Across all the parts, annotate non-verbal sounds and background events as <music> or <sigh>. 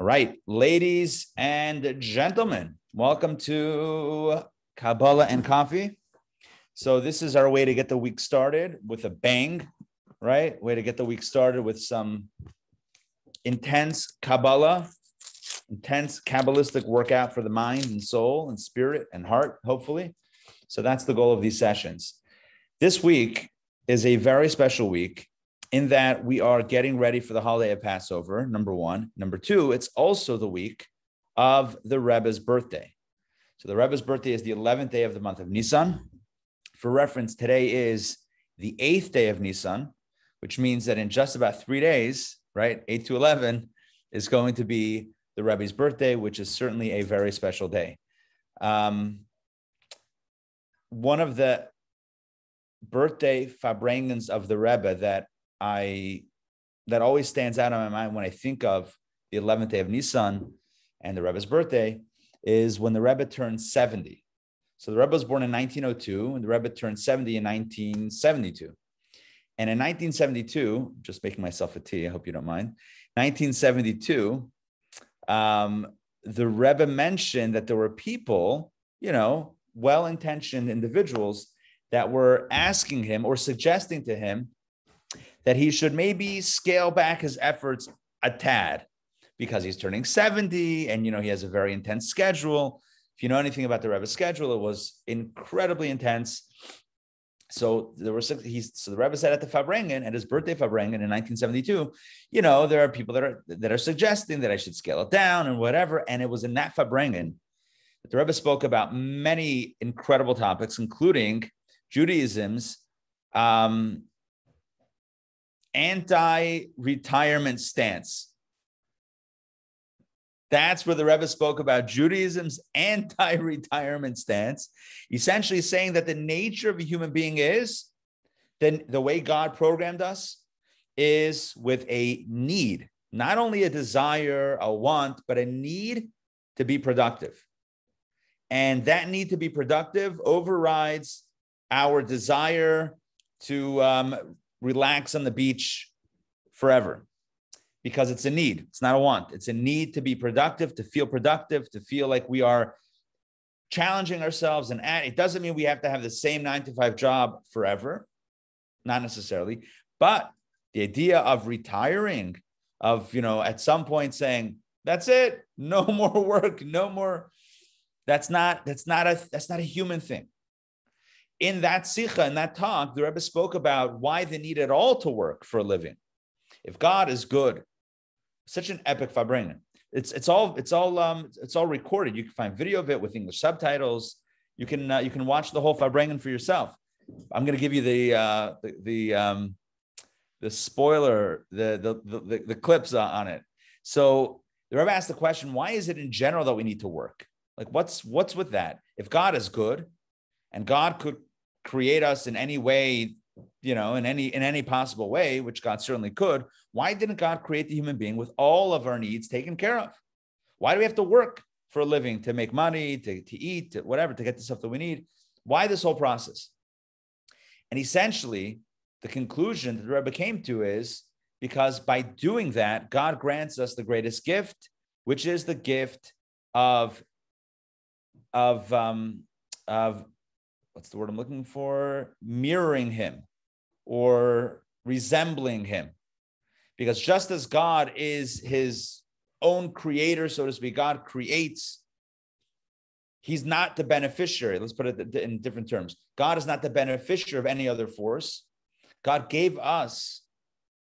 All right, ladies and gentlemen, welcome to Kabbalah and Coffee. So, this is our way to get the week started with a bang, right? Way to get the week started with some intense Kabbalah, intense Kabbalistic workout for the mind and soul and spirit and heart, hopefully. So, that's the goal of these sessions. This week is a very special week in that we are getting ready for the holiday of Passover, number one. Number two, it's also the week of the Rebbe's birthday. So the Rebbe's birthday is the 11th day of the month of Nisan. For reference, today is the eighth day of Nisan, which means that in just about three days, right, 8 to 11, is going to be the Rebbe's birthday, which is certainly a very special day. Um, one of the birthday farbrengens of the Rebbe that I that always stands out in my mind when I think of the 11th day of Nisan and the Rebbe's birthday is when the Rebbe turned 70. So the Rebbe was born in 1902 and the Rebbe turned 70 in 1972. And in 1972, just making myself a tea, I hope you don't mind. 1972, um, the Rebbe mentioned that there were people, you know, well intentioned individuals that were asking him or suggesting to him that he should maybe scale back his efforts a tad because he's turning 70 and you know he has a very intense schedule. If you know anything about the Rebbe's schedule, it was incredibly intense. So there were six, he's so the Rebbe said at the Farbrengen, at his birthday Farbrengen in 1972, you know, there are people that are that are suggesting that I should scale it down and whatever. And it was in that Farbrengen that the Rebbe spoke about many incredible topics, including Judaism's um, anti-retirement stance. That's where the Rebbe spoke about Judaism's anti-retirement stance, essentially saying that the nature of a human being is, then the way God programmed us is with a need, not only a desire, a want, but a need to be productive. And that need to be productive overrides our desire to um, relax on the beach forever because it's a need. It's not a want. It's a need to be productive, to feel productive, to feel like we are challenging ourselves. And it doesn't mean we have to have the same nine to five job forever, not necessarily. But the idea of retiring, of, you know, at some point saying, that's it, no <laughs> more work, no more. That's not, that's not a, that's not a human thing in that sikha, in that talk, the Rebbe spoke about why they need it all to work for a living. If God is good, such an epic farbrengen. It's it's all it's all um it's all recorded. You can find video of it with English subtitles. You can uh, you can watch the whole farbrengen for yourself. I'm going to give you the uh, the the um, the spoiler the the the, the clips on it. So the Rebbe asked the question: Why is it in general that we need to work? Like what's what's with that? If God is good, and God could create us in any way you know in any in any possible way which god certainly could why didn't god create the human being with all of our needs taken care of? Why do we have to work for a living to make money to, to eat to whatever to get the stuff that we need? Why this whole process? And essentially the conclusion that the rebbe came to is because by doing that god grants us the greatest gift which is the gift of of um of what's the word I'm looking for? Mirroring him or resembling him. Because just as God is his own creator, so to speak, God creates, he's not the beneficiary. Let's put it in different terms. God is not the beneficiary of any other force. God gave us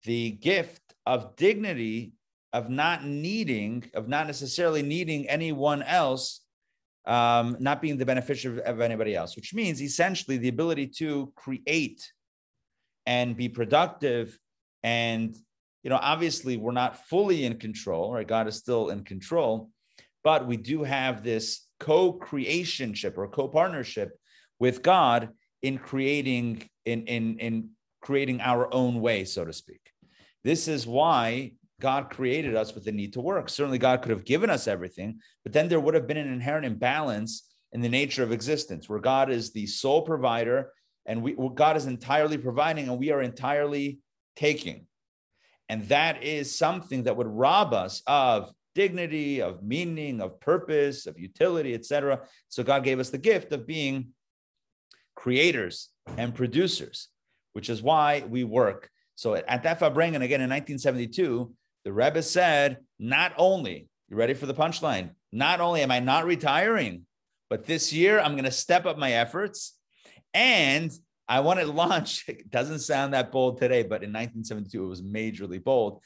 the gift of dignity of not needing, of not necessarily needing anyone else um, not being the beneficiary of anybody else, which means essentially the ability to create and be productive. And, you know, obviously we're not fully in control, right? God is still in control, but we do have this co creationship or co partnership with God in creating, in, in, in creating our own way, so to speak. This is why God created us with the need to work. Certainly, God could have given us everything, but then there would have been an inherent imbalance in the nature of existence where God is the sole provider and we, God is entirely providing and we are entirely taking. And that is something that would rob us of dignity, of meaning, of purpose, of utility, etc. So God gave us the gift of being creators and producers, which is why we work. So at that Farbrengen, again in 1972, the Rebbe said, not only, you ready for the punchline? Not only am I not retiring, but this year I'm going to step up my efforts and I want to <laughs> launch. It doesn't sound that bold today, but in 1972 it was majorly bold.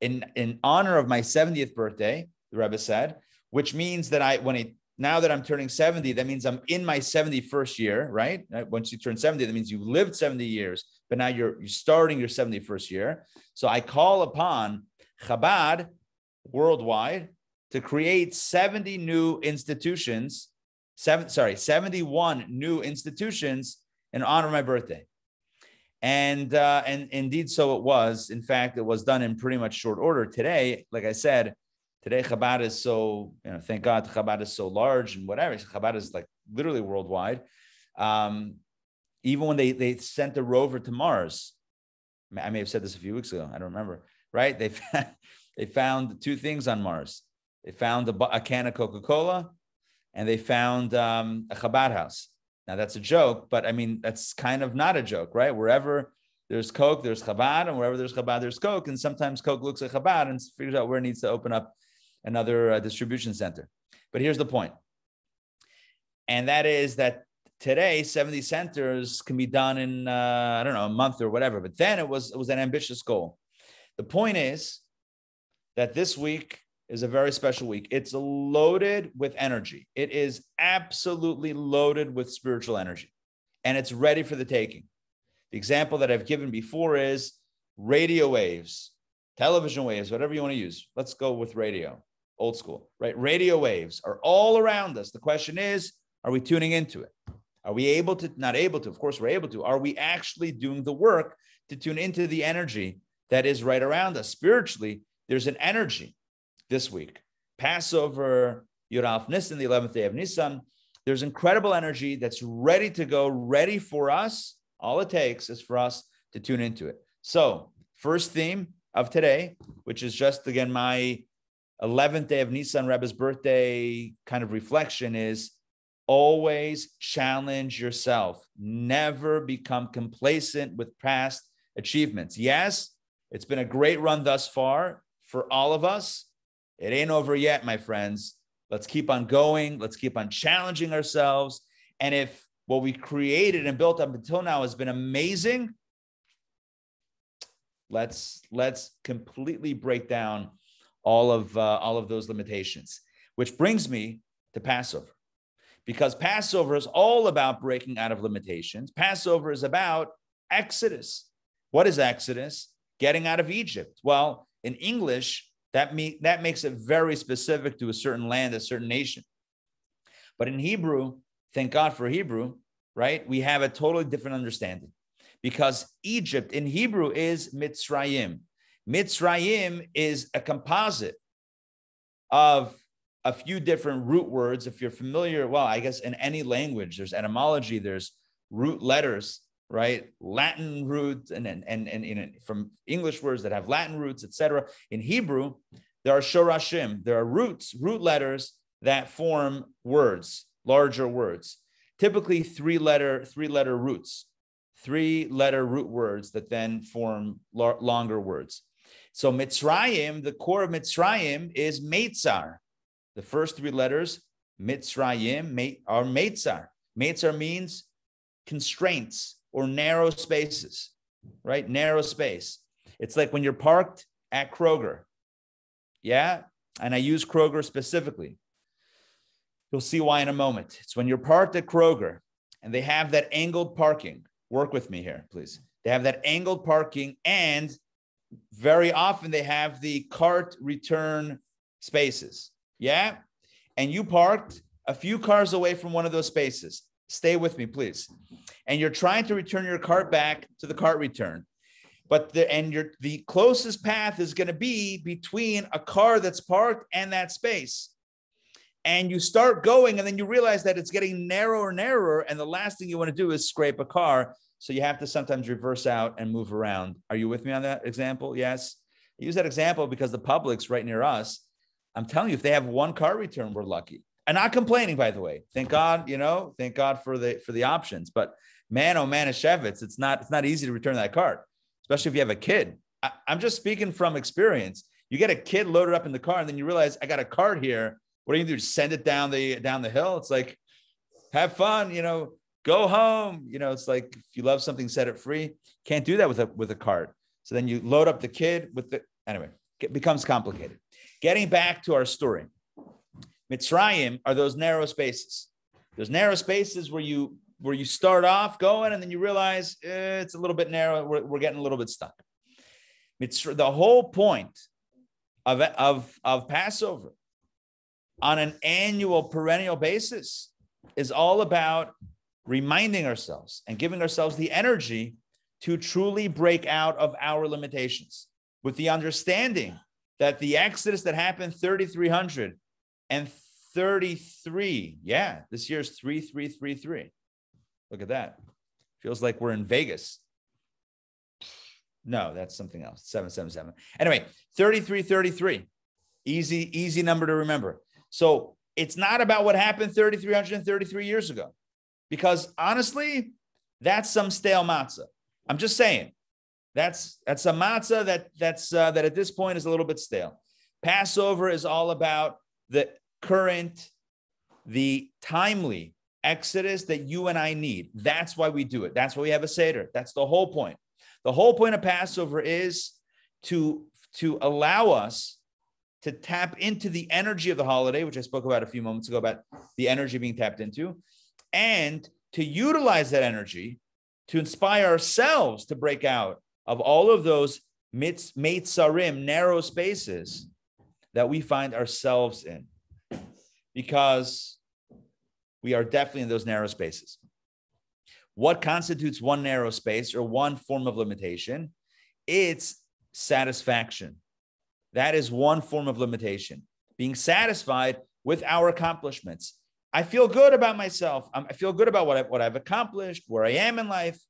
In in honor of my 70th birthday, the Rebbe said, which means that I when it, now that I'm turning 70, that means I'm in my 71st year, right? Uh, once you turn 70, that means you lived 70 years, but now you're, you're starting your 71st year. So I call upon Chabad worldwide to create 70 new institutions, seven, sorry, 71 new institutions in honor of my birthday. And uh, and indeed, so it was. In fact, it was done in pretty much short order. Today, like I said, today Chabad is so, you know, thank God Chabad is so large and whatever. Chabad is like literally worldwide. Um, even when they they sent a rover to Mars, I may have said this a few weeks ago. I don't remember. Right? They <laughs> they found two things on Mars. They found a, a can of Coca Cola, and they found um, a Chabad house. Now that's a joke, but I mean that's kind of not a joke, right? Wherever there's Coke, there's Chabad, and wherever there's Chabad, there's Coke. And sometimes Coke looks at Chabad and figures out where it needs to open up another uh, distribution center. But here's the point, and that is that today 70 centers can be done in uh, I don't know a month or whatever. But then it was it was an ambitious goal. The point is that this week is a very special week. It's loaded with energy. It is absolutely loaded with spiritual energy and it's ready for the taking. The example that I've given before is radio waves, television waves, whatever you want to use. Let's go with radio, old school, right? Radio waves are all around us. The question is, are we tuning into it? Are we able to, not able to, of course, we're able to. Are we actually doing the work to tune into the energy that is right around us? Spiritually, there's an energy this week. Passover, Yud Nisan, the 11th day of Nisan. There's incredible energy that's ready to go, ready for us. All it takes is for us to tune into it. So, first theme of today, which is just again my 11th day of Nisan Rebbe's birthday kind of reflection, is always challenge yourself. Never become complacent with past achievements. Yes, it's been a great run thus far for all of us. It ain't over yet, my friends. Let's keep on going. Let's keep on challenging ourselves. And if what we created and built up until now has been amazing, let's let's completely break down all of uh, all of those limitations. Which brings me to Passover, because Passover is all about breaking out of limitations. Passover is about Exodus. What is Exodus? Getting out of Egypt. Well, in English, that, me, that makes it very specific to a certain land, a certain nation. But in Hebrew, thank God for Hebrew, right? We have a totally different understanding because Egypt in Hebrew is Mitzrayim. Mitzrayim is a composite of a few different root words. If you're familiar, well, I guess in any language, there's etymology, there's root letters right? Latin roots and and and, and, and from English words that have Latin roots, etc. In Hebrew, there are shorashim. There are roots, root letters that form words, larger words. Typically, three letter three letter roots, three letter root words that then form longer words. So Mitzrayim, the core of Mitzrayim is Meitzar. The first three letters, Mitzrayim, are Meitzar. Meitzar means constraints, or narrow spaces, right? Narrow space. It's like when you're parked at Kroger. Yeah. And I use Kroger specifically. You'll see why in a moment. It's when you're parked at Kroger and they have that angled parking. Work with me here, please. They have that angled parking, and very often they have the cart return spaces. Yeah. And you parked a few cars away from one of those spaces. Stay with me, please. And you're trying to return your cart back to the cart return. But the and your the closest path is going to be between a car that's parked and that space. And you start going, and then you realize that it's getting narrower and narrower. And the last thing you want to do is scrape a car. So you have to sometimes reverse out and move around. Are you with me on that example? Yes. I use that example because the Publix right near us I'm telling you, if they have one car return, we're lucky. And not complaining, by the way. Thank God, you know, thank God for the for the options. But man, oh man, Shevitz, it's not it's not easy to return that card, especially if you have a kid. I, I'm just speaking from experience. You get a kid loaded up in the car, and then you realize I got a card here. What are you gonna do? Send it down the down the hill? It's like, have fun, you know, go home. You know, it's like if you love something, set it free. Can't do that with a with a card. So then you load up the kid with the anyway, it becomes complicated. Getting back to our story, Mitzrayim are those narrow spaces. Those narrow spaces where you where you start off going and then you realize eh, it's a little bit narrow. We're, we're getting a little bit stuck. The whole point of, of, of Passover on an annual, perennial basis is all about reminding ourselves and giving ourselves the energy to truly break out of our limitations with the understanding that the exodus that happened 3300 and 33 yeah this year's 3333 look at that. Feels like we're in vegas. No that's something else. 777 anyway 3333 easy easy number to remember. So it's not about what happened 3333 years ago because honestly that's some stale matzah. I'm just saying that's that's a matzah that that's uh, that at this point is a little bit stale. Passover is all about the current, the timely exodus that you and I need. That's why we do it. That's why we have a seder. That's the whole point. The whole point of Passover is to to allow us to tap into the energy of the holiday, which I spoke about a few moments ago about the energy being tapped into, and to utilize that energy to inspire ourselves to break out of all of those sarim narrow spaces that we find ourselves in, because we are definitely in those narrow spaces. What constitutes one narrow space or one form of limitation? It's satisfaction. That is one form of limitation, being satisfied with our accomplishments. I feel good about myself. I feel good about what, I, what I've accomplished, where I am in life.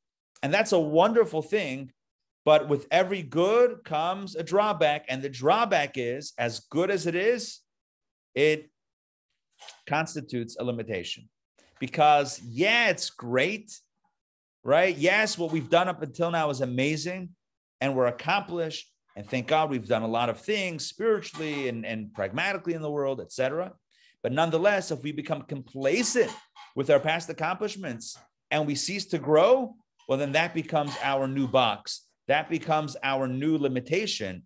And that's a wonderful thing but with every good comes a drawback. And the drawback is, as good as it is, it constitutes a limitation. Because, yeah, it's great, right? Yes, what we've done up until now is amazing and we're accomplished. And thank God we've done a lot of things spiritually and, and pragmatically in the world, etc. But nonetheless, if we become complacent with our past accomplishments and we cease to grow, well, then that becomes our new box that becomes our new limitation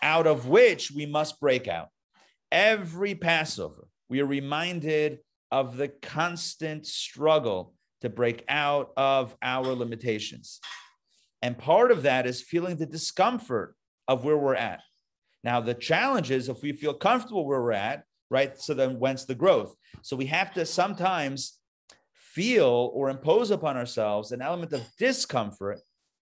out of which we must break out. Every Passover, we are reminded of the constant struggle to break out of our limitations. And part of that is feeling the discomfort of where we're at. Now, the challenge is if we feel comfortable where we're at, right? So then whence the growth? So we have to sometimes feel or impose upon ourselves an element of discomfort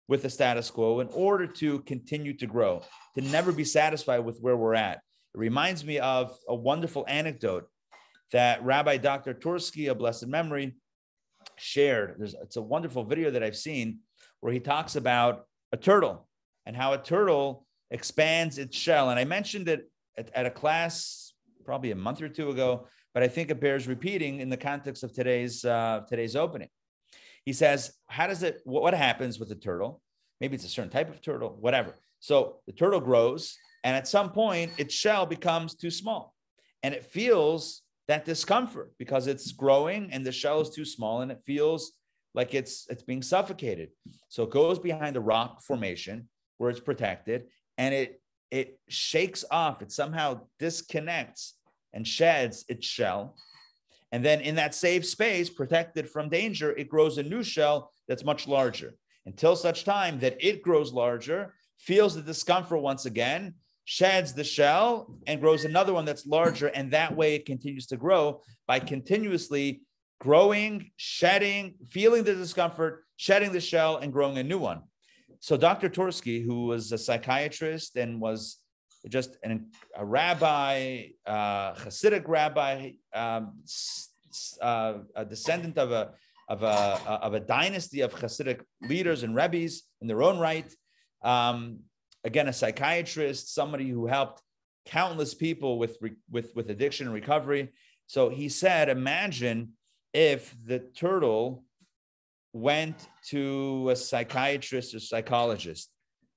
with the status quo in order to continue to grow, to never be satisfied with where we're at. It reminds me of a wonderful anecdote that Rabbi Dr. Twerski, a blessed memory, shared. There's, it's a wonderful video that I've seen where he talks about a turtle and how a turtle expands its shell. And I mentioned it at, at a class probably a month or two ago, but I think it bears repeating in the context of today's uh, today's opening. He says, how does it, what happens with the turtle? Maybe it's a certain type of turtle, whatever. So the turtle grows, and at some point, its shell becomes too small. And it feels that discomfort because it's growing and the shell is too small and it feels like it's it's being suffocated. So it goes behind a rock formation where it's protected and it it shakes off, it somehow disconnects and sheds its shell and then in that safe space, protected from danger, it grows a new shell that's much larger until such time that it grows larger, feels the discomfort once again, sheds the shell, and grows another one that's larger. And that way it continues to grow by continuously growing, shedding, feeling the discomfort, shedding the shell, and growing a new one. So Dr. Twerski, who was a psychiatrist and was just an, a rabbi, uh, Hasidic rabbi, um, uh, a descendant of a of a of a dynasty of Hasidic leaders and rabbis in their own right. Um, again, a psychiatrist, somebody who helped countless people with with with addiction and recovery. So he said, imagine if the turtle went to a psychiatrist or psychologist.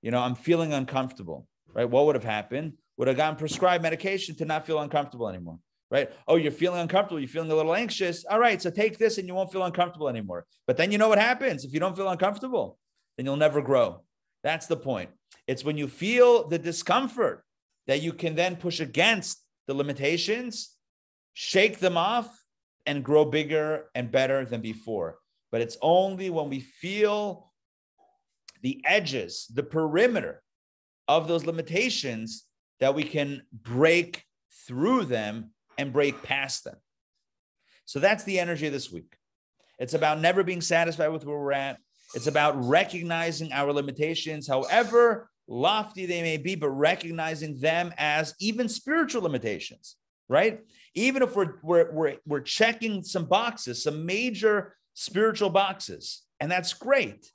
You know, I'm feeling uncomfortable, right? What would have happened? Would have gotten prescribed medication to not feel uncomfortable anymore, right? Oh, you're feeling uncomfortable. You're feeling a little anxious. All right, so take this and you won't feel uncomfortable anymore. But then you know what happens if you don't feel uncomfortable, then you'll never grow. That's the point. It's when you feel the discomfort that you can then push against the limitations, shake them off, and grow bigger and better than before. But it's only when we feel the edges, the perimeter of those limitations that we can break through them and break past them. So that's the energy of this week. It's about never being satisfied with where we're at. It's about recognizing our limitations, however lofty they may be, but recognizing them as even spiritual limitations, right? Even if we're, we're, we're, we're checking some boxes, some major spiritual boxes, and that's great.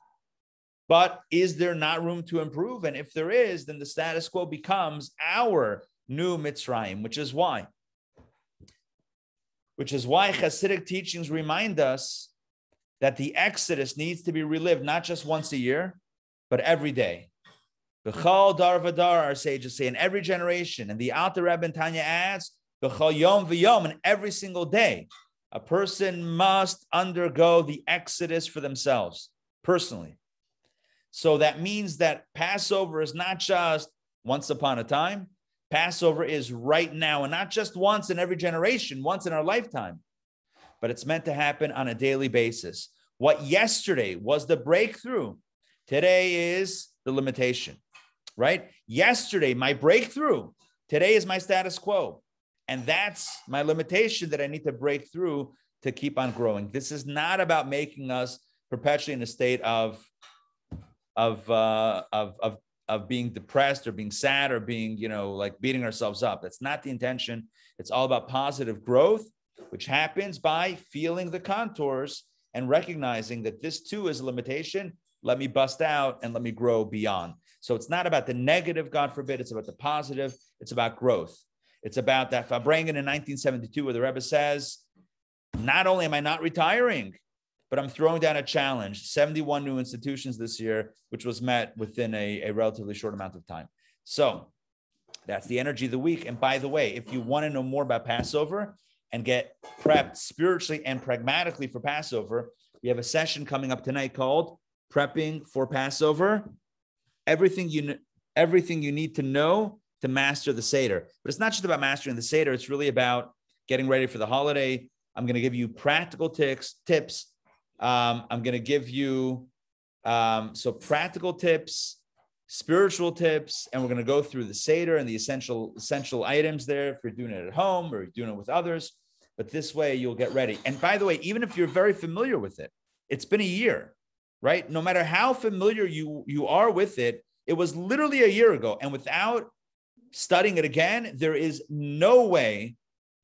But is there not room to improve? And if there is, then the status quo becomes our new Mitzrayim, which is why. Which is why Hasidic teachings remind us that the Exodus needs to be relived not just once a year, but every day. B'chal dar vadar, our sages say, in every generation. And the Alter Rebbe and Tanya adds, B'chal yom v'yom, and every single day. A person must undergo the Exodus for themselves, personally. So that means that Passover is not just once upon a time. Passover is right now, and not just once in every generation, once in our lifetime, but it's meant to happen on a daily basis. What yesterday was the breakthrough, today is the limitation right? Yesterday, my breakthrough. Today is my status quo. And that's my limitation that I need to break through to keep on growing. This is not about making us perpetually in a state of, of, uh, of, of, of being depressed or being sad or being, you know, like beating ourselves up. That's not the intention. It's all about positive growth, which happens by feeling the contours and recognizing that this too is a limitation. Let me bust out and let me grow beyond. So it's not about the negative, God forbid, it's about the positive, it's about growth. It's about that Farbrengen in 1972, where the Rebbe says, not only am I not retiring, but I'm throwing down a challenge 71 new institutions this year, which was met within a, a relatively short amount of time. So that's the energy of the week. And by the way, if you want to know more about Passover and get prepped spiritually and pragmatically for Passover, we have a session coming up tonight called Prepping for Passover everything you know, everything you need to know to master the Seder. But it's not just about mastering the Seder, it's really about getting ready for the holiday. I'm going to give you practical tips. Tips. Um, I'm going to give you um, so practical tips, spiritual tips, and we're going to go through the Seder and the essential essential items there if you're doing it at home or doing it with others. But this way you'll get ready. And by the way, even if you're very familiar with it, it's been a year right? No matter how familiar you you are with it, it was literally a year ago, and without studying it again, there is no way.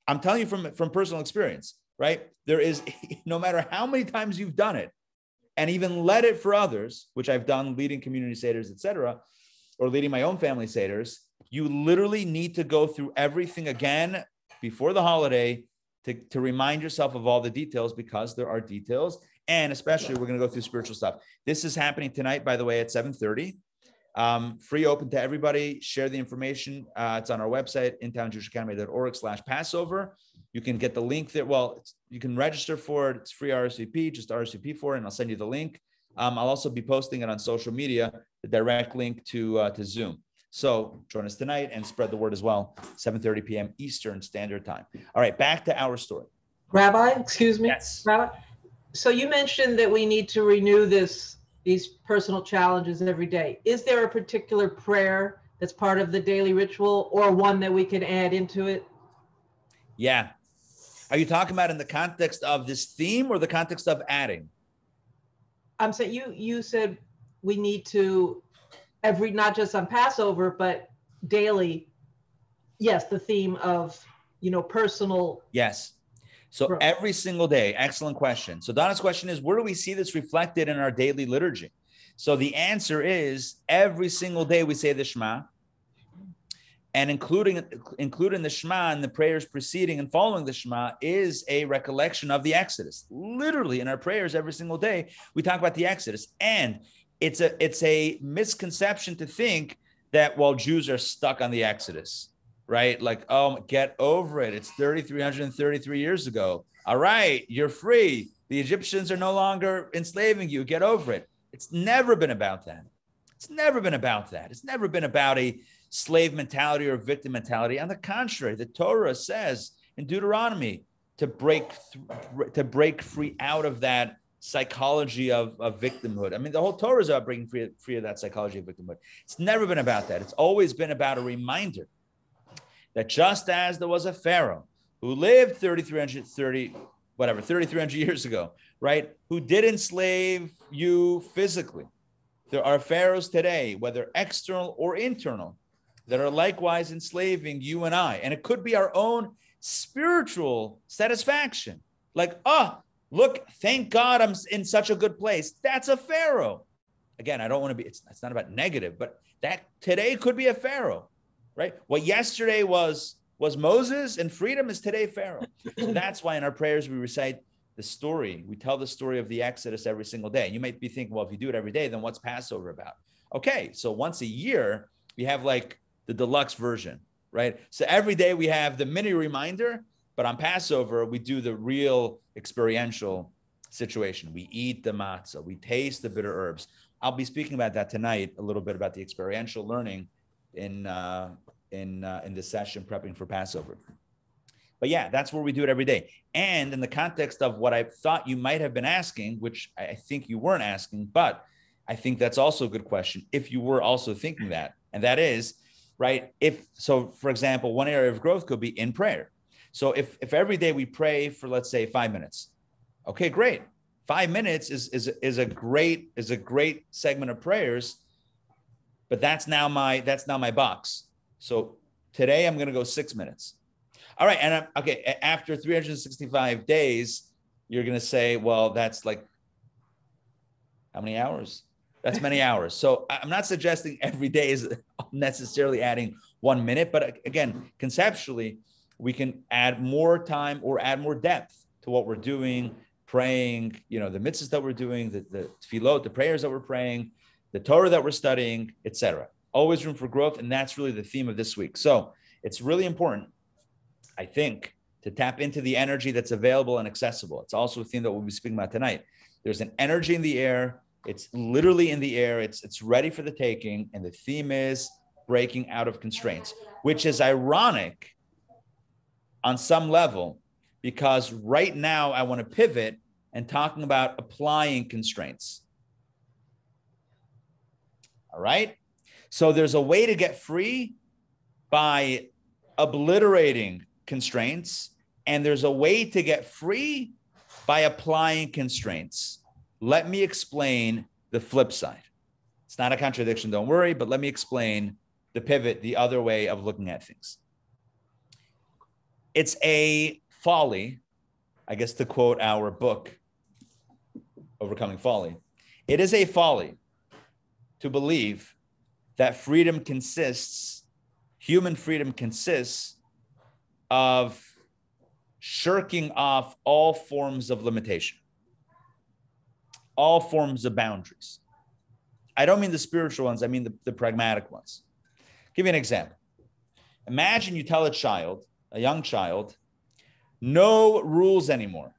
I'm telling you from from personal experience, right? There is <laughs> no matter how many times you've done it, and even led it for others, which I've done leading community seders, etc., or leading my own family seders. You literally need to go through everything again before the holiday to, to remind yourself of all the details because there are details and especially we're going to go through spiritual stuff. This is happening tonight, by the way, at 7:30. Um, free open to everybody. Share the information. Uh, it's on our website, intownjewishacademy.org slash Passover. You can get the link there. Well, you can register for it. It's free RSVP, just RSVP for it, and I'll send you the link. Um, I'll also be posting it on social media, the direct link to uh, to Zoom. So join us tonight and spread the word as well. 7:30 p.m. Eastern Standard Time. All right, back to our story. Rabbi, excuse me. Yes. Rabbi, so you mentioned that we need to renew this these personal challenges every day. Is there a particular prayer that's part of the daily ritual or one that we can add into it? Yeah. Are you talking about in the context of this theme or the context of adding? I'm saying you you said we need to every not just on Passover but daily. Yes, the theme of you know personal Yes. So right. every single day, excellent question. So Donna's question is, where do we see this reflected in our daily liturgy? So the answer is every single day we say the Shema. and including including the Shema and the prayers preceding and following the Shema is a recollection of the Exodus. Literally in our prayers every single day, we talk about the Exodus, and it's a it's a misconception to think that while Jews are stuck on the Exodus, right? Like, oh, get over it. It's 3,333 years ago. All right, you're free. The Egyptians are no longer enslaving you. Get over it. It's never been about that. It's never been about that. It's never been about a slave mentality or victim mentality. On the contrary, the Torah says in Deuteronomy to break th- to break free out of that psychology of, of victimhood. I mean, the whole Torah is about breaking free, free of that psychology of victimhood. It's never been about that. It's always been about a reminder that just as there was a Pharaoh who lived 3,330, whatever, 3,300 years ago, right, who did enslave you physically, there are pharaohs today, whether external or internal, that are likewise enslaving you and I. And it could be our own spiritual satisfaction. Like, oh, look, thank God I'm in such a good place. That's a Pharaoh. Again, I don't want to be, it's, it's not about negative, but that today could be a Pharaoh, right? What yesterday was was Moses and freedom is today Pharaoh. So <laughs> that's why in our prayers we recite the story. We tell the story of the Exodus every single day. And you might be thinking, well, if you do it every day, then what's Passover about? Okay, so once a year, we have like the deluxe version, right? So every day we have the mini reminder, but on Passover, we do the real experiential situation. We eat the matzah, we taste the bitter herbs. I'll be speaking about that tonight, a little bit about the experiential learning in uh, in uh, in this session prepping for Passover. But yeah, that's where we do it every day. And in the context of what I thought you might have been asking, which I think you weren't asking, but I think that's also a good question if you were also thinking that. And that is, right? If so, for example, one area of growth could be in prayer. So if if every day we pray for let's say five minutes, okay, great. Five minutes is is is a great is a great segment of prayers, but that's now my that's now my box. So today I'm going to go six minutes. All right, and I'm, okay, after 365 days, you're going to say, well, that's like how many hours? That's many <laughs> hours. So I'm not suggesting every day is <laughs> necessarily adding one minute, but again, conceptually, we can add more time or add more depth to what we're doing, praying, you know, the mitzvahs that we're doing, the, the tefillot, the prayers that we're praying, the Torah that we're studying, etc. Always room for growth, and that's really the theme of this week. So it's really important, I think, to tap into the energy that's available and accessible. It's also a theme that we'll be speaking about tonight. There's an energy in the air. It's literally in the air. It's it's ready for the taking, and the theme is breaking out of constraints, which is ironic on some level because right now I want to pivot and talking about applying constraints. All right. So there's a way to get free by obliterating constraints, and there's a way to get free by applying constraints. Let me explain the flip side. It's not a contradiction, don't worry, but let me explain the pivot, the other way of looking at things. It's a folly, I guess to quote our book, Overcoming Folly. It is a folly to believe that freedom consists, human freedom consists of shirking off all forms of limitation, all forms of boundaries. I don't mean the spiritual ones, I mean the, the pragmatic ones. I'll give you an example. Imagine you tell a child, a young child, no rules anymore.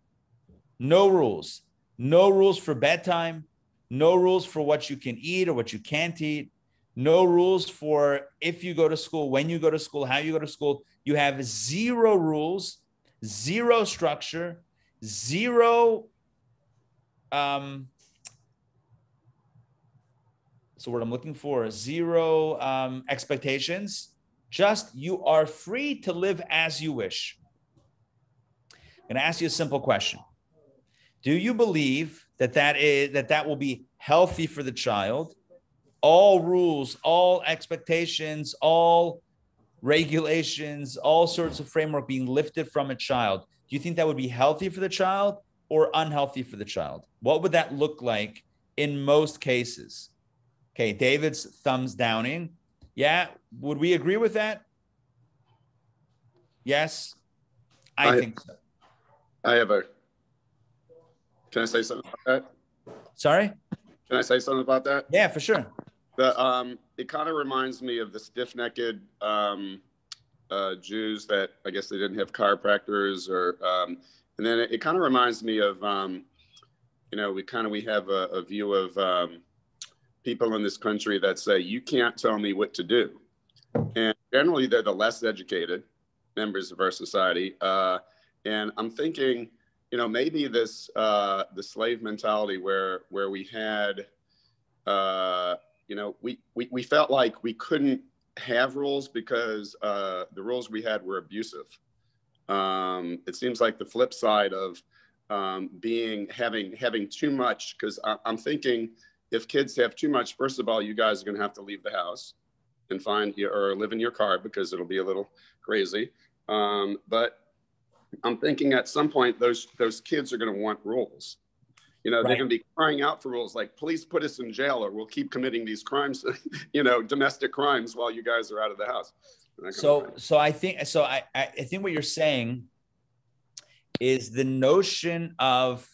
No rules. No rules for bedtime. No rules for what you can eat or what you can't eat no rules for if you go to school, when you go to school, how you go to school. You have zero rules, zero structure, zero. Um, so what I'm looking for zero um, expectations. Just you are free to live as you wish. I'm going to ask you a simple question. Do you believe that that is that that will be healthy for the child? all rules, all expectations, all regulations, all sorts of framework being lifted from a child. Do you think that would be healthy for the child or unhealthy for the child? What would that look like in most cases? Okay, David's thumbs downing. Yeah, would we agree with that? Yes, I, I think so. I have a. Can I say something about that? Sorry. Can I say something about that? Yeah, for sure. The um, it kind of reminds me of the stiff-necked um, uh, Jews that I guess they didn't have chiropractors, or um, and then it, it kind of reminds me of um, you know, we kind of we have a, a view of um, people in this country that say you can't tell me what to do, and generally they're the less educated members of our society. Uh, and I'm thinking, you know, maybe this uh, the slave mentality where where we had, uh, you know, we, we we felt like we couldn't have rules because uh, the rules we had were abusive. Um, it seems like the flip side of um, being having having too much because I'm thinking if kids have too much, first of all, you guys are going to have to leave the house and find your, or live in your car because it'll be a little crazy. Um, but I'm thinking at some point those those kids are going to want rules. You know, right. they're going to be crying out for rules like, please put us in jail or we'll keep committing these crimes, <laughs> you know, domestic crimes while you guys are out of the house. So, so I think, so I, I think what you're saying is the notion of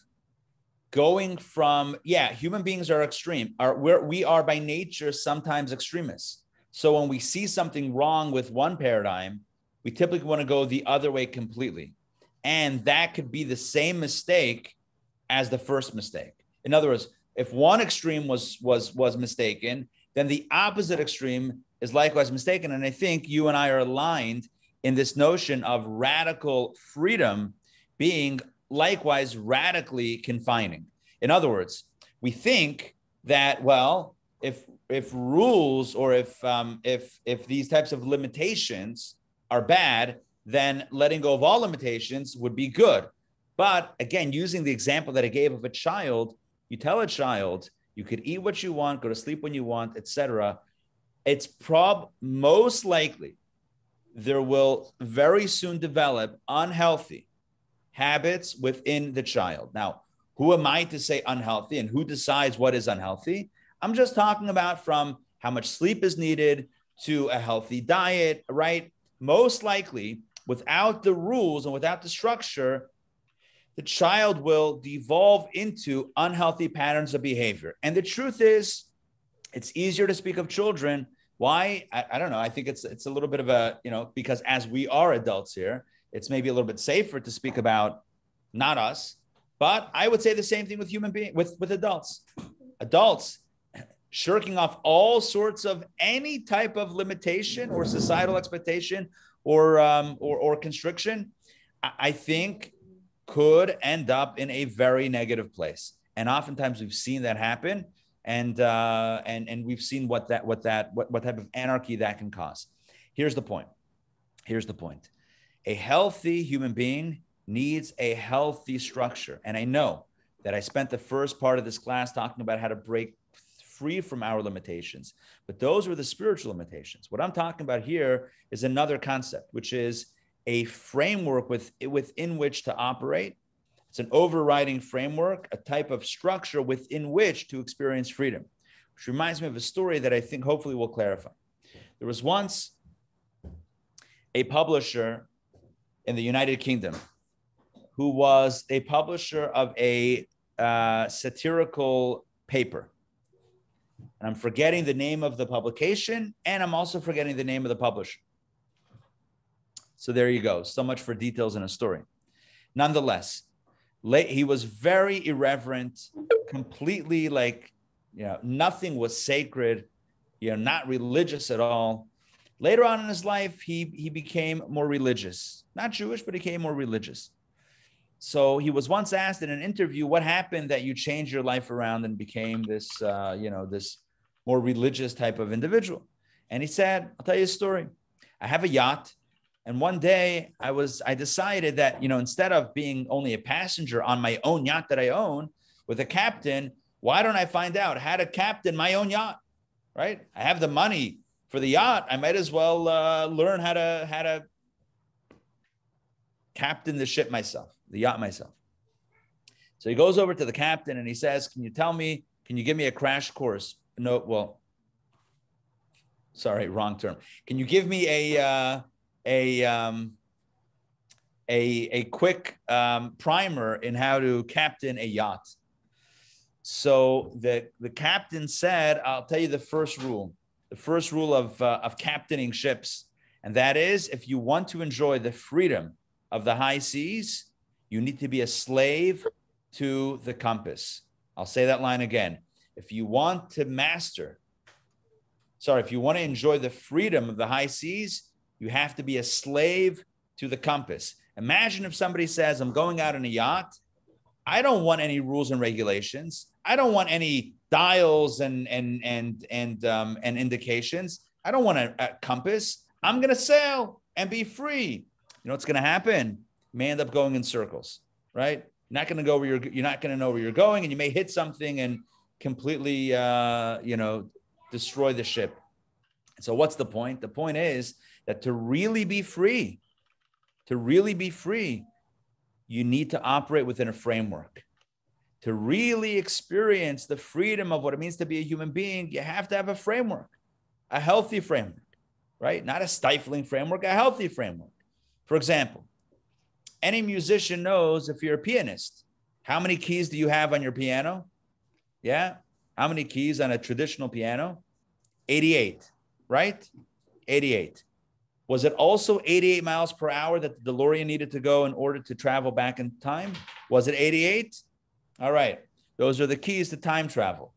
going from yeah human beings are extreme are we're, we are by nature sometimes extremists so when we see something wrong with one paradigm we typically want to go the other way completely and that could be the same mistake as the first mistake in other words if one extreme was was was mistaken then the opposite extreme is likewise mistaken and i think you and i are aligned in this notion of radical freedom being likewise radically confining. In other words, we think that well, if if rules or if um, if if these types of limitations are bad, then letting go of all limitations would be good. But again, using the example that I gave of a child, you tell a child you could eat what you want, go to sleep when you want, etc. It's prob most likely there will very soon develop unhealthy habits within the child. Now, who am I to say unhealthy and who decides what is unhealthy? I'm just talking about from how much sleep is needed to a healthy diet, right? Most likely, without the rules and without the structure, the child will devolve into unhealthy patterns of behavior. And the truth is, it's easier to speak of children. Why? I, I, don't know. I think it's it's a little bit of a, you know, because as we are adults here, it's maybe a little bit safer to speak about not us, but I would say the same thing with human beings, with, with adults. Adults shirking off all sorts of any type of limitation or societal expectation or um, or, or constriction, I think could end up in a very negative place. And oftentimes we've seen that happen, and uh, and and we've seen what that what that what, what type of anarchy that can cause. Here's the point. Here's the point. A healthy human being needs a healthy structure. And I know that I spent the first part of this class talking about how to break free from our limitations, but those were the spiritual limitations. What I'm talking about here is another concept, which is a framework with, within which to operate. It's an overriding framework, a type of structure within which to experience freedom, which reminds me of a story that I think hopefully will clarify. There was once a publisher in the United Kingdom who was a publisher of a uh, satirical paper. And I'm forgetting the name of the publication, and I'm also forgetting the name of the publisher. So there you go. So much for details in a story. Nonetheless, late, he was very irreverent, completely like, you know, nothing was sacred, you know, not religious at all. Later on in his life, he, he became more religious, not Jewish, but he became more religious. So he was once asked in an interview, "What happened that you changed your life around and became this, uh, you know, this more religious type of individual?" And he said, "I'll tell you a story. I have a yacht, and one day I was, I decided that, you know, instead of being only a passenger on my own yacht that I own with a captain, why don't I find out how to captain my own yacht? Right? I have the money for the yacht. I might as well uh, learn how to how to captain the ship myself." The yacht myself. So he goes over to the captain and he says, Can you tell me, can you give me a crash course? No, well, sorry, wrong term. Can you give me a, uh, a, um, a, a quick um, primer in how to captain a yacht. So the, the captain said, I'll tell you the first rule, the first rule of, uh, of captaining ships. And that is if you want to enjoy the freedom of the high seas, you need to be a slave to the compass. I'll say that line again. If you want to master, sorry, if you want to enjoy the freedom of the high seas, you have to be a slave to the compass. Imagine if somebody says, I'm going out in a yacht. I don't want any rules and regulations. I don't want any dials and and and and um, and indications. I don't want a, a compass. I'm gonna sail and be free. You know what's gonna happen? May end up going in circles, right? Not gonna go where you're. You're not gonna know where you're going, and you may hit something and completely, uh, you know, destroy the ship. So what's the point? The point is that to really be free, to really be free, you need to operate within a framework. To really experience the freedom of what it means to be a human being, you have to have a framework, a healthy framework, right? Not a stifling framework, a healthy framework. For example, any musician knows if you're a pianist, how many keys do you have on your piano? Yeah. How many keys on a traditional piano? 88, right? 88. Was it also 88 miles per hour that the DeLorean needed to go in order to travel back in time? Was it 88? All right. Those are the keys to time travel.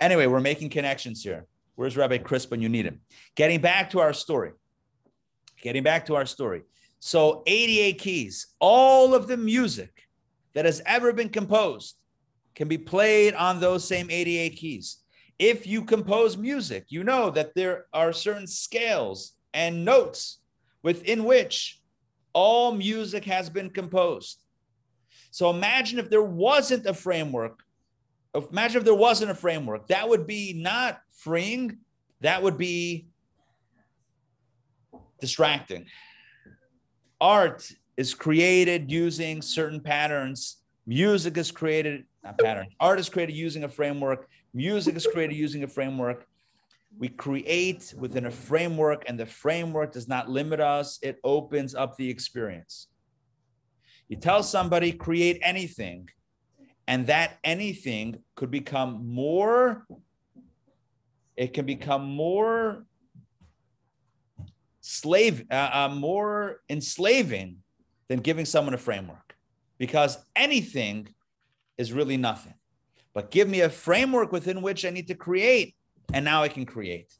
Anyway, we're making connections here. Where's Rabbi Chris when you need him? Getting back to our story. Getting back to our story. So 88 keys, all of the music that has ever been composed can be played on those same 88 keys. If you compose music, you know that there are certain scales and notes within which all music has been composed. So imagine if there wasn't a framework. Imagine if there wasn't a framework. That would be not freeing, that would be distracting. Art is created using certain patterns, music is created, not pattern, art is created using a framework, music is created using a framework. We create within a framework, and the framework does not limit us, it opens up the experience. You tell somebody, create anything, and that anything could become more, it can become more slave, uh, uh, more enslaving than giving someone a framework because anything is really nothing. But give me a framework within which I need to create and now I can create.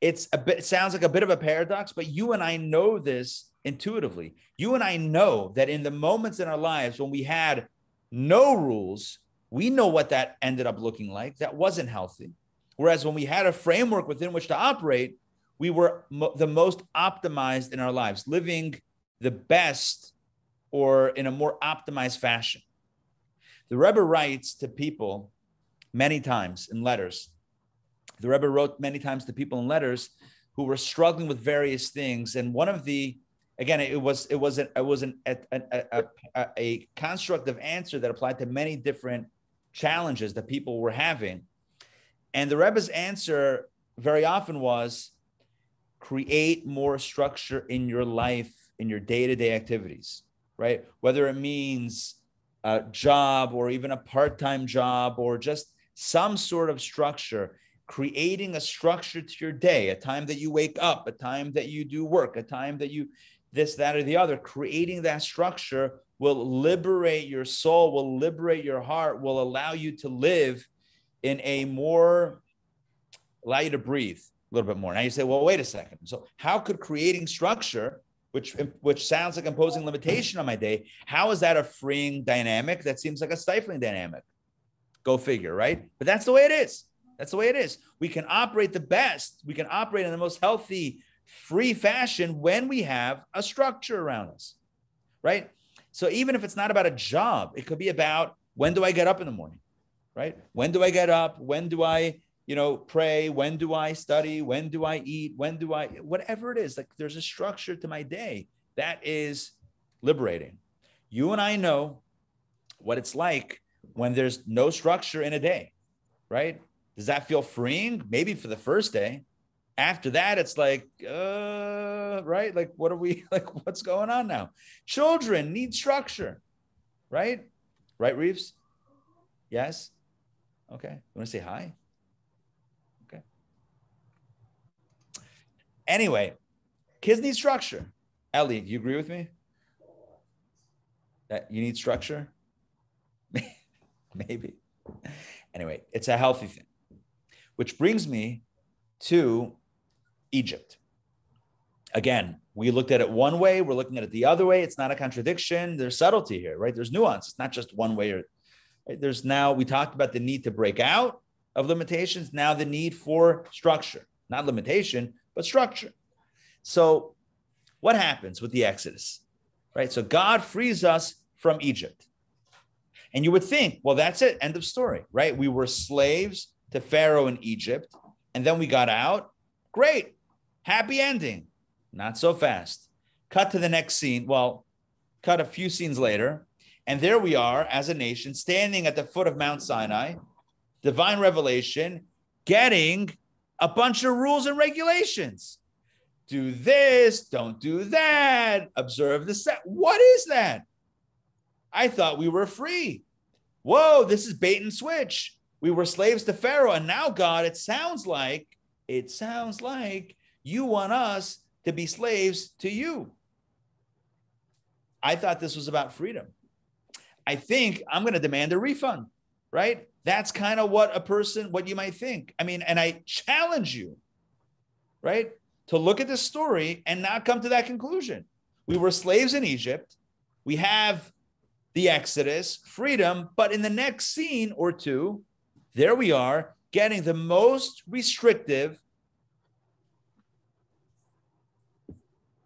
It's a bit it sounds like a bit of a paradox, but you and I know this intuitively. You and I know that in the moments in our lives when we had no rules, we know what that ended up looking like. That wasn't healthy. Whereas when we had a framework within which to operate, we were mo- the most optimized in our lives, living the best or in a more optimized fashion. The Rebbe writes to people many times in letters. The Rebbe wrote many times to people in letters who were struggling with various things, and one of the again it was it was it was an, a, a, a, a constructive answer that applied to many different challenges that people were having, and the Rebbe's answer very often was create more structure in your life in your day-to-day activities right? Whether it means a job or even a part-time job or just some sort of structure creating a structure to your day, a time that you wake up, a time that you do work, a time that you this, that, or the other, creating that structure will liberate your soul, will liberate your heart, will allow you to live in a more, allow you to breathe a little bit more. Now you say, well, wait a second. So how could creating structure, which which sounds like imposing limitation on my day, how is that a freeing dynamic? That seems like a stifling dynamic. Go figure, right? But that's the way it is. That's the way it is. We can operate the best, we can operate in the most healthy, free fashion when we have a structure around us, right? So even if it's not about a job, it could be about when do I get up in the morning, right? When do I get up? When do I, you know, pray? When do I study? When do I eat? When do I, whatever it is, like there's a structure to my day that is liberating. You and I know what it's like when there's no structure in a day, right? Does that feel freeing? Maybe for the first day, After that, it's like, uh, right? Like, what are we <laughs> like? What's going on now? Children need structure, right? Right, Reeves? Yes. Okay. You want to say hi? Okay. Anyway, kids need structure. Ellie, do you agree with me? That you need structure? <laughs> Maybe. Anyway, it's a healthy thing. Which brings me to Egypt. Again, we looked at it one way, we're looking at it the other way. It's not a contradiction. There's subtlety here, right? There's nuance. It's not just one way or right? there's now we talked about the need to break out of limitations, now the need for structure. Not limitation, but structure. So what happens with the Exodus? Right? So God frees us from Egypt. And you would think, well, that's it, end of story, right? We were slaves to Pharaoh in Egypt, and then we got out. Great, happy ending. Not so fast. Cut to the next scene. Well, cut a few scenes later, and there we are as a nation standing at the foot of Mount Sinai, divine revelation, getting a bunch of rules and regulations. Do this, don't do that, observe the set. What is that? I thought we were free. Whoa, this is bait and switch. We were slaves to Pharaoh. And now, God, it sounds like, it sounds like you want us to be slaves to you. I thought this was about freedom. I think I'm going to demand a refund, right? That's kind of what a person, what you might think. I mean, and I challenge you, right, to look at this story and not come to that conclusion. We were slaves in Egypt. We have the Exodus, freedom, but in the next scene or two, there we are getting the most restrictive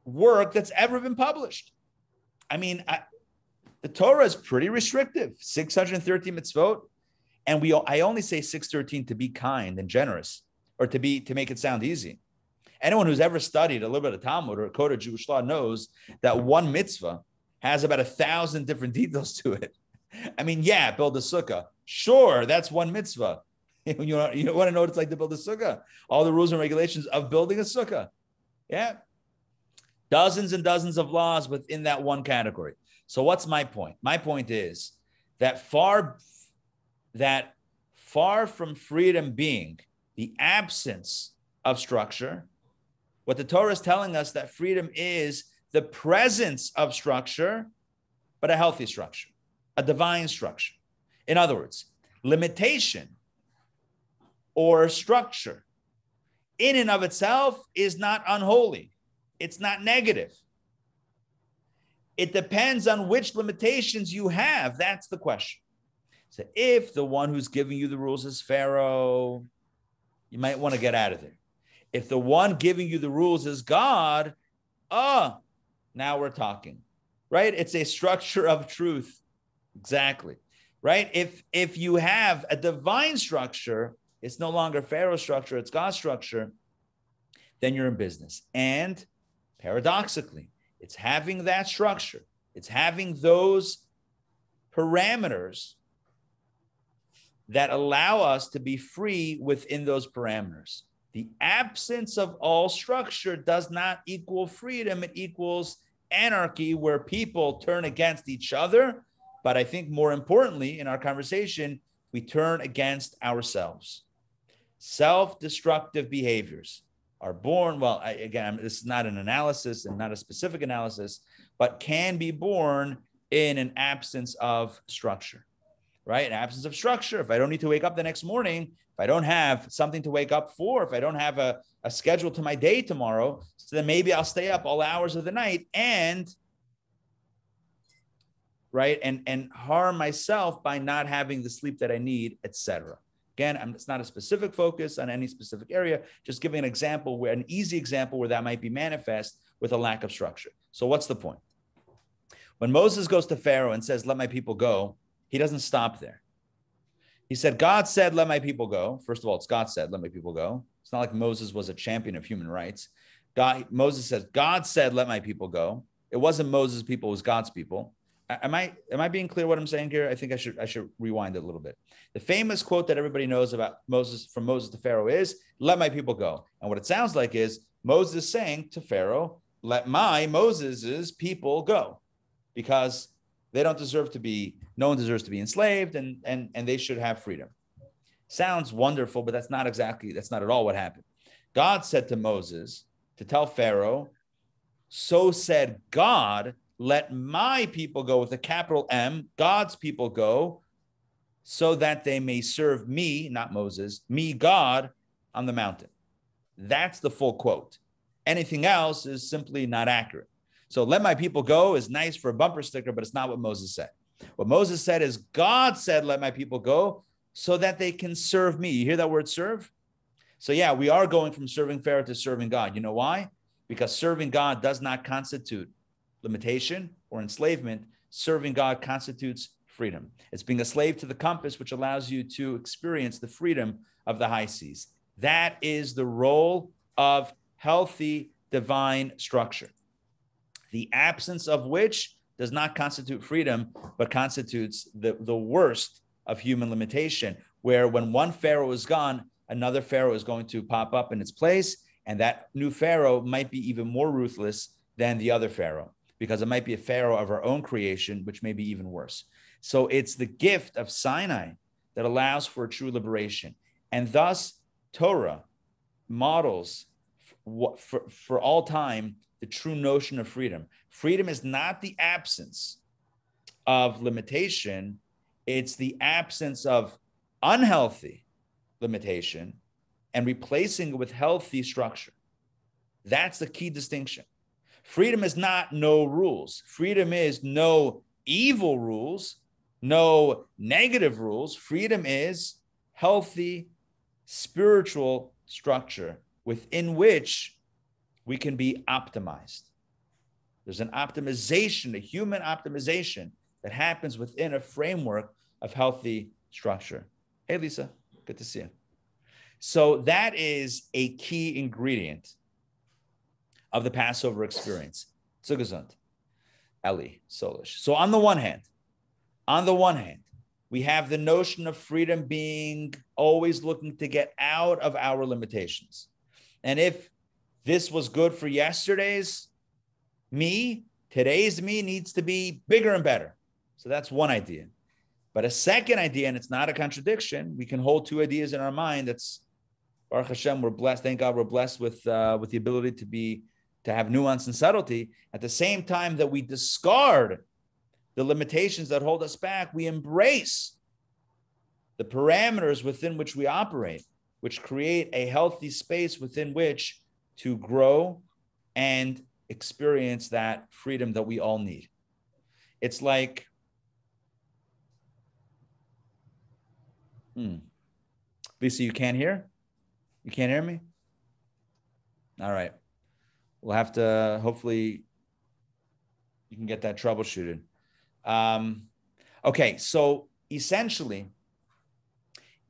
work that's ever been published. I mean, I, the Torah is pretty restrictive 613 mitzvot. And we, I only say 613 to be kind and generous or to be, to make it sound easy. Anyone who's ever studied a little bit of Talmud or a code of Jewish law knows that one mitzvah has about a thousand different <laughs> details to it. I mean, yeah, build a sukkah. Sure, that's one mitzvah. <laughs> you, you want to know what it's like to build a sukkah? All the rules and regulations of building a sukkah. Yeah. Dozens and dozens of laws within that one category. So what's my point? My point is that far that far from freedom being the absence of structure, what the Torah is telling us that freedom is the presence of structure, but a healthy structure, a divine structure. In other words, limitation or structure in and of itself is not unholy, it's not negative. It depends on which limitations you have. That's the question. So, if the one who's giving you the rules is Pharaoh, you might want to get out of there. If the one giving you the rules is God, ah, oh, now we're talking, right? It's a structure of truth. Exactly. Right? If if you have a divine structure, it's no longer Pharaoh structure, it's God's structure, then you're in business. And paradoxically, it's having that structure, it's having those parameters that allow us to be free within those parameters. The absence of all structure does not equal freedom, it equals anarchy where people turn against each other. But I think more importantly, in our conversation, we turn against ourselves. Self destructive behaviors are born, well, I, again, this is not an analysis and not a specific analysis, but can be born in an absence of structure, right? An absence of structure. If I don't need to wake up the next morning, if I don't have something to wake up for, if I don't have a, a schedule to my day tomorrow, so then maybe I'll stay up all hours of the night and right and and harm myself by not having the sleep that I need, etc. Again, I'm, it's not a specific focus on any specific area, just giving an example where an easy example where that might be manifest with a lack of structure. So what's the point? When Moses goes to Pharaoh and says, "Let my people go," he doesn't stop there. He said, God said, let my people go. First of all, it's God said, let my people go. It's not like Moses was a champion of human rights. God, Moses says, God said, let my people go. It wasn't Moses' people, it was God's people. am I am I being clear what I'm saying here? I think I should I should rewind it a little bit. The famous quote that everybody knows about Moses from Moses to Pharaoh is, "Let my people go." And what it sounds like is Moses saying to Pharaoh, "Let my Moses's people go," because they don't deserve to be. No one deserves to be enslaved, and and and they should have freedom. Sounds wonderful, but that's not exactly that's not at all what happened. God said to Moses to tell Pharaoh, "So said God." let my people go with a capital M, God's people go, so that they may serve me, not Moses, me, God, on the mountain. That's the full quote. Anything else is simply not accurate. So let my people go is nice for a bumper sticker, but it's not what Moses said. What Moses said is God said, let my people go so that they can serve me. You hear that word serve? So, yeah, we are going from serving Pharaoh to serving God. You know why? Because serving God does not constitute limitation or enslavement, serving God constitutes freedom. It's being a slave to the compass, which allows you to experience the freedom of the high seas. That is the role of healthy divine structure, the absence of which does not constitute freedom, but constitutes the, the worst of human limitation, where when one Pharaoh is gone, another Pharaoh is going to pop up in its place. And that new Pharaoh might be even more ruthless than the other Pharaoh because it might be a pharaoh of our own creation, which may be even worse. So it's the gift of Sinai that allows for true liberation. And thus, Torah models for, for, for all time the true notion of freedom. Freedom is not the absence of limitation, it's the absence of unhealthy limitation and replacing it with healthy structure. That's the key distinction. Freedom is not no rules. Freedom is no evil rules, no negative rules. Freedom is healthy spiritual structure within which we can be optimized. There's an optimization, a human optimization that happens within a framework of healthy structure. Hey, Lisa, good to see you. So, that is a key ingredient of the Passover experience. Zugesund, Eli Sollish. So on the one hand, on the one hand, we have the notion of freedom being always looking to get out of our limitations. And if this was good for yesterday's me, today's me needs to be bigger and better. So that's one idea. But a second idea, and it's not a contradiction, we can hold two ideas in our mind. That's Baruch Hashem, we're blessed. Thank God we're blessed with uh, with the ability to be to have nuance and subtlety. At the same time that we discard the limitations that hold us back, we embrace the parameters within which we operate, which create a healthy space within which to grow and experience that freedom that we all need. It's like, hmm. Lisa, you can't hear? You can't hear me? All right. We'll have to hopefully you can get that troubleshooted. Um, okay, so essentially,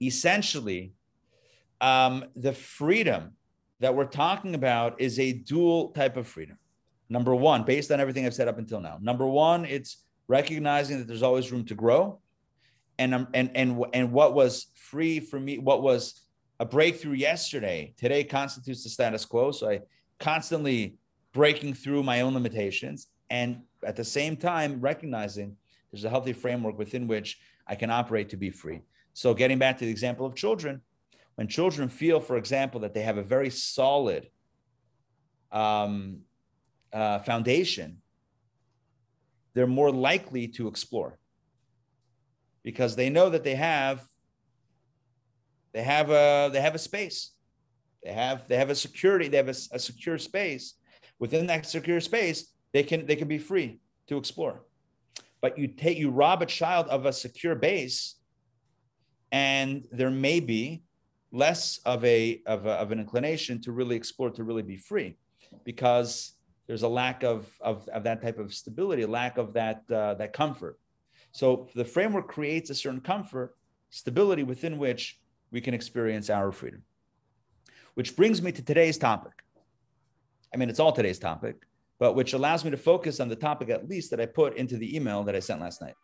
essentially, um, the freedom that we're talking about is a dual type of freedom. Number one, based on everything I've said up until now. Number one, it's recognizing that there's always room to grow, and um, and and and what was free for me, what was a breakthrough yesterday, today constitutes the status quo. So I constantly breaking through my own limitations and at the same time recognizing there's a healthy framework within which I can operate to be free. So, getting back to the example of children, when children feel, for example, that they have a very solid um, uh, foundation, they're more likely to explore because they know that they have they have a they have a space they have they have a security. They have a, a secure space. Within that secure space, they can they can be free to explore. But you take you rob a child of a secure base, and there may be less of a, of, a, of an inclination to really explore to really be free because there's a lack of, of, of that type of stability a lack of that uh, that comfort so the framework creates a certain comfort stability within which we can experience our freedom which brings me to today's topic. I mean, it's all today's topic, but which allows me to focus on the topic at least that I put into the email that I sent last night,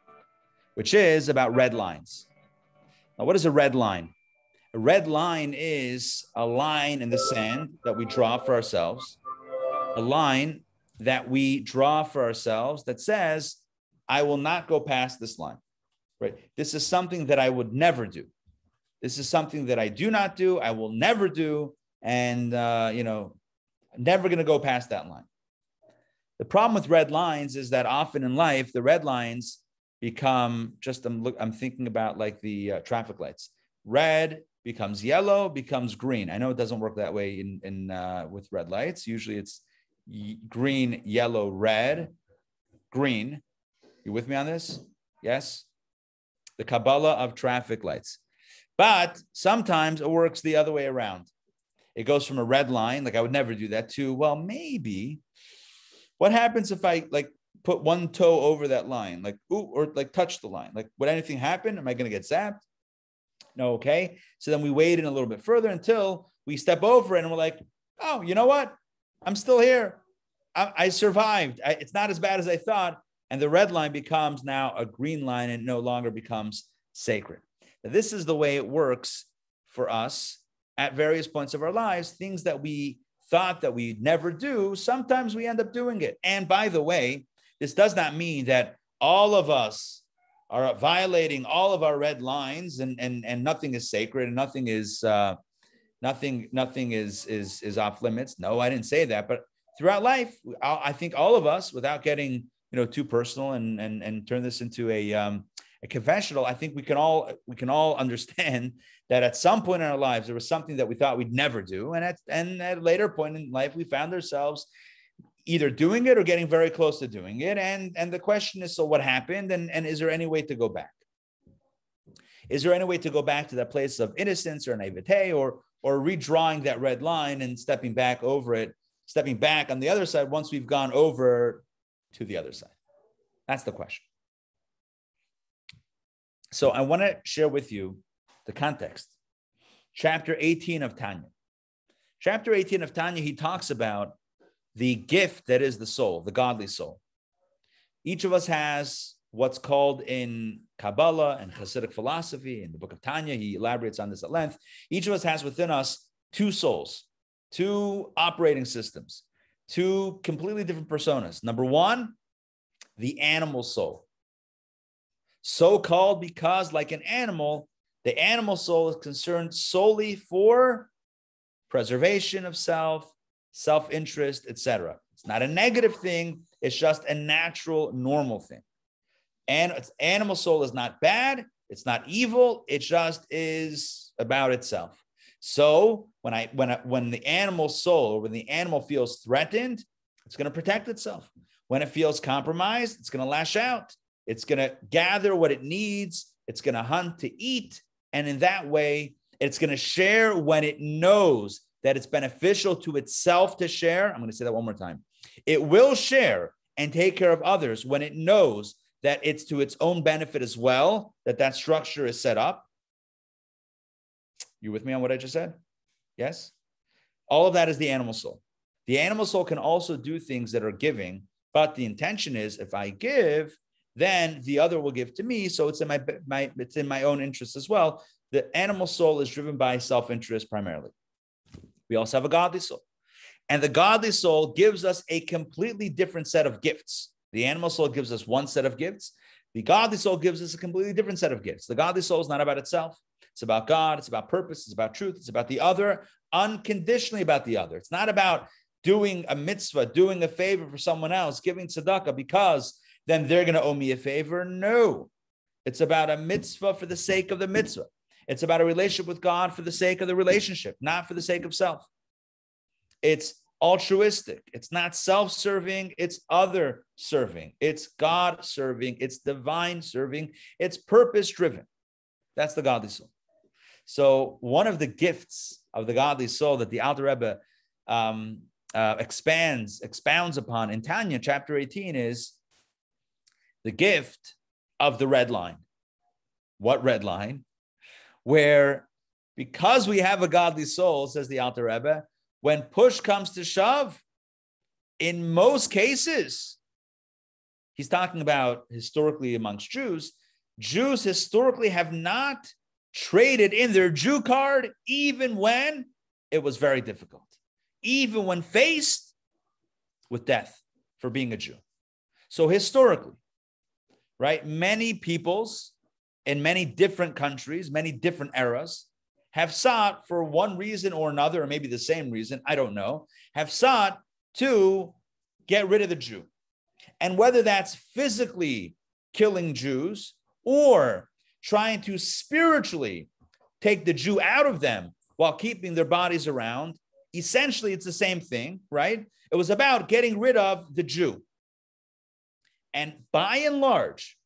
which is about red lines. Now, what is a red line? A red line is a line in the sand that we draw for ourselves, a line that we draw for ourselves that says, I will not go past this line, right? This is something that I would never do. This is something that I do not do, I will never do, and, uh, you know, never going to go past that line. The problem with red lines is that often in life, the red lines become just, I'm, look, I'm thinking about like the uh, traffic lights. Red becomes yellow, becomes green. I know it doesn't work that way in, in uh, with red lights. Usually it's green, yellow, red, green. You with me on this? Yes? The Kabbalah of traffic lights. But sometimes it works the other way around. It goes from a red line, like I would never do that, to, well, maybe. What happens if I like put one toe over that line, like, ooh, or like touch the line? Like, would anything happen? Am I going to get zapped? No, okay. So then we wait in a little bit further until we step over and we're like, oh, you know what? I'm still here. I, I survived. I, it's not as bad as I thought. And the red line becomes now a green line and no longer becomes sacred. Now, this is the way it works for us at various points of our lives. Things that we thought that we'd never do, sometimes we end up doing it. And by the way, this does not mean that all of us are violating all of our red lines and and and nothing is sacred and nothing is uh, nothing nothing is is is off limits. No, I didn't say that, but throughout life, I think all of us, without getting you know too personal and and and turn this into a um, a confessional, I think we can all we can all understand that at some point in our lives there was something that we thought we'd never do, and at and at a later point in life we found ourselves either doing it or getting very close to doing it. And and the question is, so what happened, and and is there any way to go back? Is there any way to go back to that place of innocence or naivete, or or redrawing that red line and stepping back over it stepping back on the other side once we've gone over to the other side? That's the question. So I want to share with you the context. Chapter 18 of Tanya. Chapter 18 of Tanya, he talks about the gift that is the soul, the godly soul. Each of us has what's called in Kabbalah and Hasidic philosophy, in the book of Tanya, he elaborates on this at length. Each of us has within us two souls two operating systems, two completely different personas. Number one, the animal soul. So called because, like an animal, the animal soul is concerned solely for preservation of self, self interest, etc. It's not a negative thing, it's just a natural, normal thing. And it's animal soul is not bad, it's not evil, it just is about itself. So when I when I, when the animal soul or when the animal feels threatened, it's going to protect itself. When it feels compromised, it's going to lash out. It's going to gather what it needs. It's going to hunt to eat, and in that way, it's going to share when it knows that it's beneficial to itself to share. I'm going to say that one more time. It will share and take care of others when it knows that it's to its own benefit as well that that structure is set up you with me on what I just said? Yes? All of that is the animal soul. The animal soul can also do things that are giving, but the intention is if I give, then the other will give to me. So it's in my, my it's in my own interest as well. The animal soul is driven by self-interest primarily. We also have a godly soul. And the godly soul gives us a completely different set of gifts. The animal soul gives us one set of gifts. The godly soul gives us a completely different set of gifts. The godly soul is not about itself. It's about God, it's about purpose, it's about truth, it's about the other, unconditionally about the other. It's not about doing a mitzvah, doing a favor for someone else, giving tzedakah because then they're going to owe me a favor. No, it's about a mitzvah for the sake of the mitzvah. It's about a relationship with God for the sake of the relationship, not for the sake of self. It's altruistic. It's not self serving, it's other serving. It's God serving, it's divine serving, it's purpose driven. That's the godly soul. So one of the gifts of the godly soul that the Alter Rebbe um, uh, expands expounds upon in Tanya chapter 18 is the gift of the red line. What red line? Where because we have a godly soul, says the Alter Rebbe, when push comes to shove, in most cases, he's talking about historically amongst Jews, Jews historically have not traded in their Jew card even when it was very difficult, even when faced with death for being a Jew. So historically, right, many peoples in many different countries, many different eras, have sought for one reason or another, or maybe the same reason, I don't know, have sought to get rid of the Jew. And whether that's physically killing Jews or trying to spiritually take the Jew out of them while keeping their bodies around, essentially it's the same thing, right? It was about getting rid of the Jew. And by and large,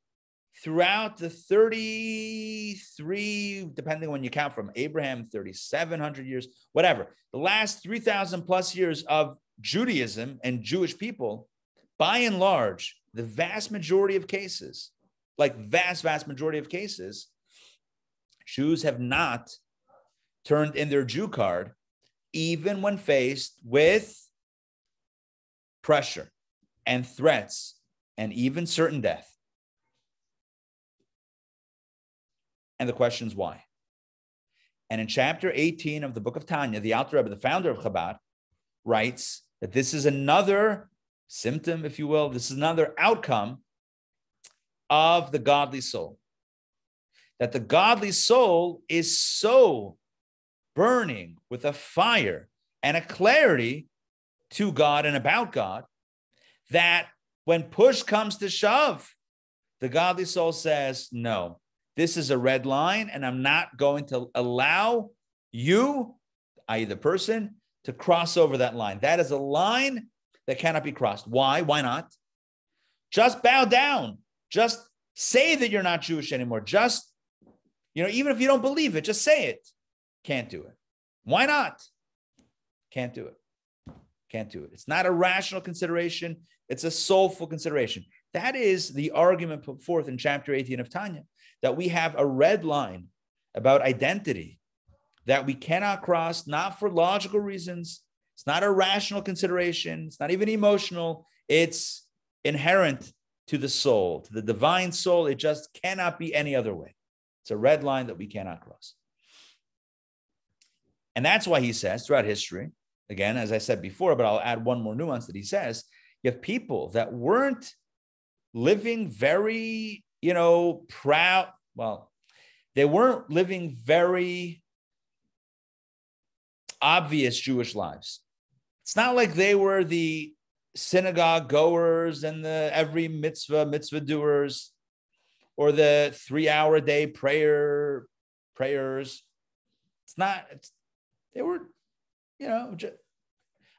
throughout the 33, depending on when you count from Abraham, 3,700 years, whatever, the last 3,000 plus years of Judaism and Jewish people, by and large, the vast majority of cases, like vast, vast majority of cases, Jews have not turned in their Jew card, even when faced with pressure and threats and even certain death. And the question is why? And in chapter 18 of the book of Tanya, the Alter Rebbe, the founder of Chabad, writes that this is another symptom, if you will, this is another outcome of the godly soul. That the godly soul is so burning with a fire and a clarity to God and about God that when push comes to shove, the godly soul says, No, this is a red line, and I'm not going to allow you, i.e., the person, to cross over that line. That is a line that cannot be crossed. Why? Why not? Just bow down. Just say that you're not Jewish anymore. Just, you know, even if you don't believe it, just say it. Can't do it. Why not? Can't do it. Can't do it. It's not a rational consideration, it's a soulful consideration. That is the argument put forth in chapter 18 of Tanya that we have a red line about identity that we cannot cross, not for logical reasons. It's not a rational consideration. It's not even emotional. It's inherent to the soul, to the divine soul. It just cannot be any other way. It's a red line that we cannot cross. And that's why he says throughout history, again, as I said before, but I'll add one more nuance that he says you have people that weren't living very you know, proud. Well, they weren't living very obvious Jewish lives. It's not like they were the synagogue goers and the every mitzvah mitzvah doers or the three hour day prayer prayers. It's not. It's, they were, you know, just,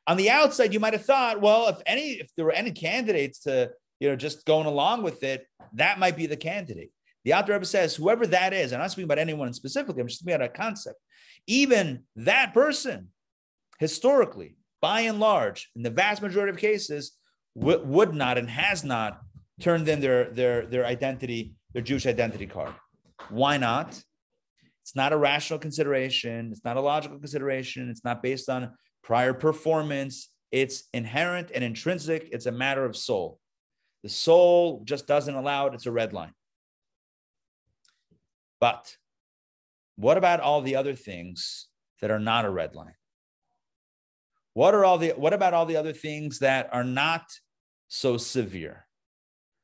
on the outside, you might have thought, well, if any, if there were any candidates to you know, just going along with it, that might be the candidate. The Alter Rebbe says, whoever that is, I'm not speaking about anyone specifically, I'm just speaking about a concept. Even that person, historically, by and large, in the vast majority of cases, w- would not and has not turned in their their their identity, their Jewish identity card. Why not? It's not a rational consideration. It's not a logical consideration. It's not based on prior performance. It's inherent and intrinsic. It's a matter of soul. The soul just doesn't allow it. It's a red line. But what about all the other things that are not a red line? What are all the what about all the other things that are not so severe?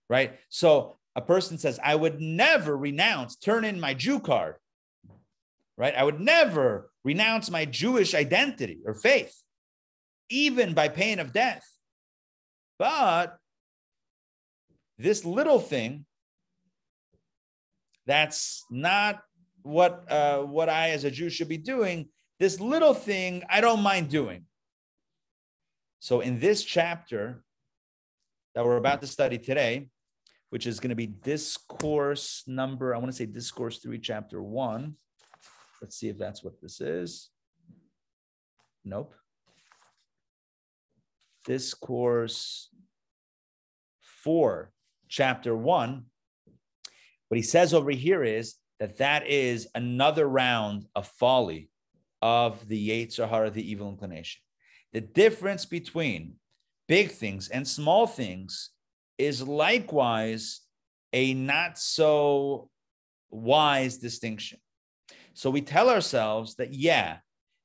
Right? So a person says, I would never renounce, turn in my Jew card. Right? I would never renounce my Jewish identity or faith, even by pain of death. But this little thing that's not what uh, what I as a Jew should be doing. This little thing I don't mind doing. So in this chapter that we're about to study today, which is going to be discourse number, I want to say discourse three, chapter one. Let's see if that's what this is. Nope. Discourse four, chapter 1, what he says over here is that that is another round of folly of the Yetzer Hara, the evil inclination. The difference between big things and small things is likewise a not so wise distinction. So we tell ourselves that, yeah,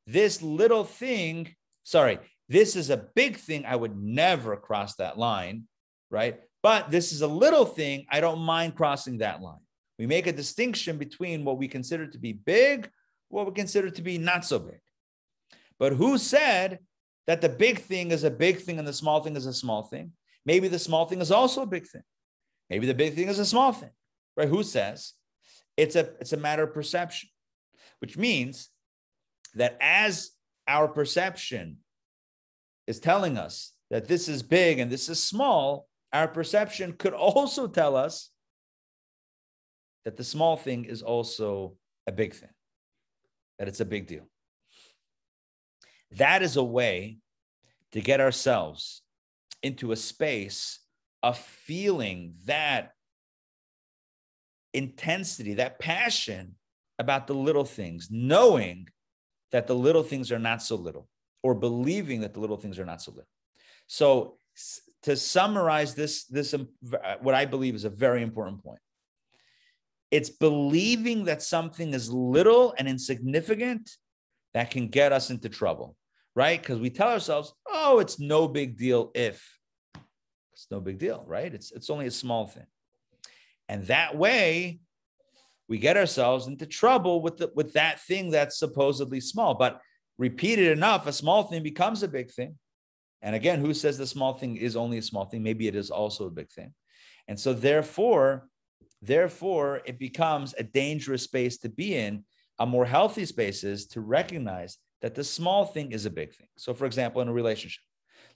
this little thing, sorry, this is a big thing. I would never cross that line, right? But this is a little thing. I don't mind crossing that line. We make a distinction between what we consider to be big, what we consider to be not so big. But who said that the big thing is a big thing and the small thing is a small thing? Maybe the small thing is also a big thing. Maybe the big thing is a small thing, right? Who says? It's a it's a matter of perception, which means that as our perception is telling us that this is big and this is small, our perception could also tell us that the small thing is also a big thing, that it's a big deal. That is a way to get ourselves into a space of feeling that intensity, that passion about the little things, knowing that the little things are not so little, or believing that the little things are not so little. So, to summarize this, this um, what I believe is a very important point. It's believing that something is little and insignificant that can get us into trouble, right? Because we tell ourselves, "Oh, it's no big deal if." It's no big deal, right? It's it's only a small thing. And that way, we get ourselves into trouble with the, with that thing that's supposedly small. But repeated enough, a small thing becomes a big thing. And again, who says the small thing is only a small thing? Maybe it is also a big thing. And so therefore, therefore, it becomes a dangerous space to be in. A more healthy space is to recognize that the small thing is a big thing. So, for example, in a relationship,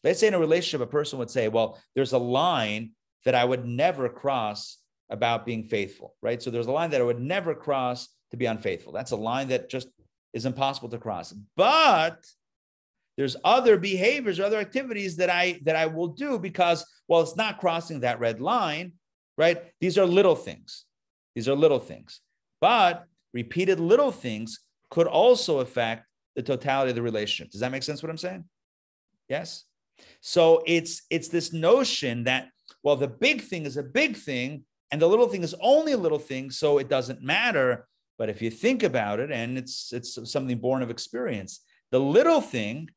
let's say in a relationship, a person would say, Well, there's a line that I would never cross about being faithful, right? So there's a line that I would never cross to be unfaithful. That's a line that just is impossible to cross. But there's other behaviors or other activities that I that I will do because well, it's not crossing that red line, right? These are little things. These are little things. But repeated little things could also affect the totality of the relationship. Does that make sense what I'm saying? Yes. So it's it's this notion that well, the big thing is a big thing, and the little thing is only a little thing, so it doesn't matter. But if you think about it, and it's it's something born of experience, the little thing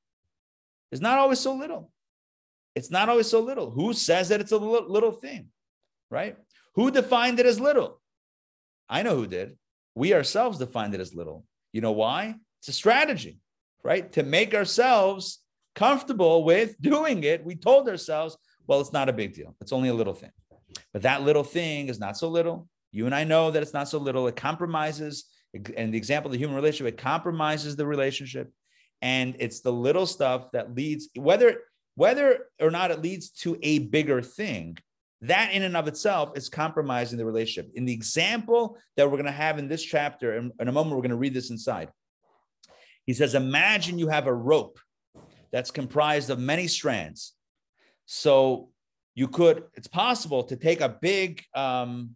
is not always so little. It's not always so little. Who says that it's a little thing, right? Who defined it as little? I know who did. We ourselves defined it as little. You know why? It's a strategy, right? To make ourselves comfortable with doing it, we told ourselves, well, it's not a big deal. It's only a little thing. But that little thing is not so little. You and I know that it's not so little. It compromises, and the example of the human relationship, it compromises the relationship. And it's the little stuff that leads, whether whether or not it leads to a bigger thing, that in and of itself is compromising the relationship. In the example that we're going to have in this chapter, in, in a moment, we're going to read this inside. He says, Imagine you have a rope that's comprised of many strands. So you could it's possible to take a big um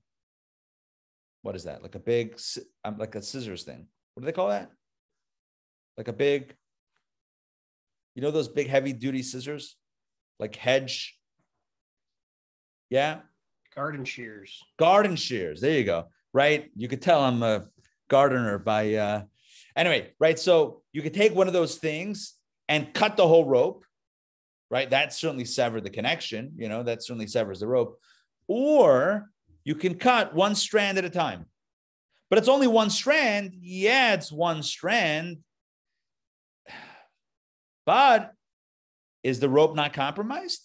what is that like a big um, like a scissors thing what do they call that like a big you know those big heavy duty scissors like hedge yeah garden shears garden shears there you go right you could tell i'm a gardener by uh anyway right so you could take one of those things and cut the whole rope right? That certainly severed the connection, you know, that certainly severs the rope. Or you can cut one strand at a time. But it's only one strand. Yeah, it's one strand. But is the rope not compromised?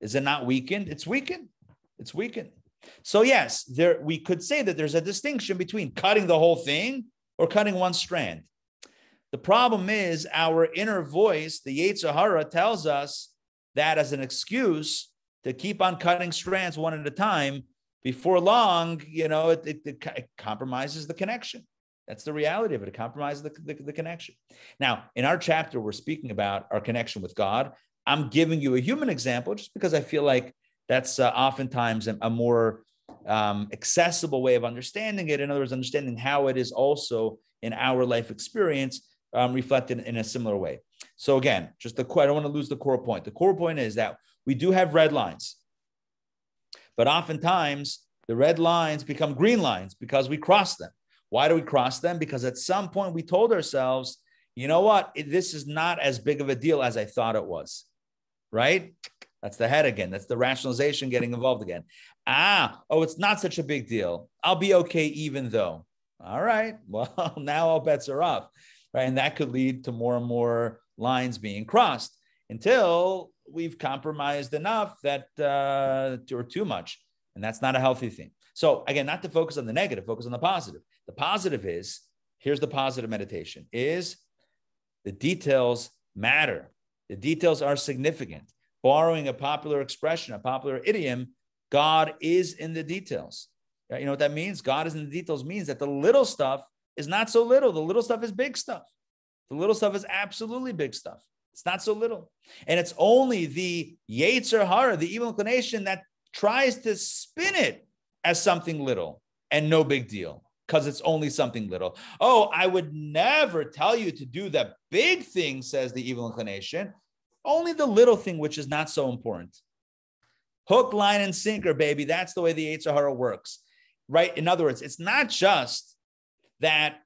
Is it not weakened? It's weakened. It's weakened. So yes, there we could say that there's a distinction between cutting the whole thing or cutting one strand. The problem is our inner voice, the Yetzer Hara, tells us that as an excuse to keep on cutting strands one at a time. Before long, you know, it, it, it compromises the connection. That's the reality of it. It compromises the, the, the, connection. Now, in our chapter, we're speaking about our connection with God. I'm giving you a human example just because I feel like that's uh, oftentimes a, a more um, accessible way of understanding it. In other words, understanding how it is also in our life experience um, reflected in a similar way. So again, just the I don't want to lose the core point. The core point is that we do have red lines, but oftentimes the red lines become green lines because we cross them. Why do we cross them? Because at some point we told ourselves, you know what, this is not as big of a deal as I thought it was, right? That's the head again. That's the rationalization getting involved again. Ah, oh, it's not such a big deal. I'll be okay even though. All right. <laughs> Well, now all bets are off, right? And that could lead to more and more lines being crossed until we've compromised enough that, uh, or too much. And that's not a healthy thing. So, again, not to focus on the negative, focus on the positive. The positive is here's the positive meditation is the details matter. The details are significant. Borrowing a popular expression, a popular idiom, God is in the details. You know what that means? God is in the details means that the little stuff is not so little. The little stuff is big stuff. The little stuff is absolutely big stuff. It's not so little. And it's only the Yetzer Hara, the evil inclination, that tries to spin it as something little and no big deal because it's only something little. Oh, I would never tell you to do the big thing, says the evil inclination. Only the little thing, which is not so important. Hook, line, and sinker, baby. That's the way the Yetzer Hara works right? In other words, it's not just that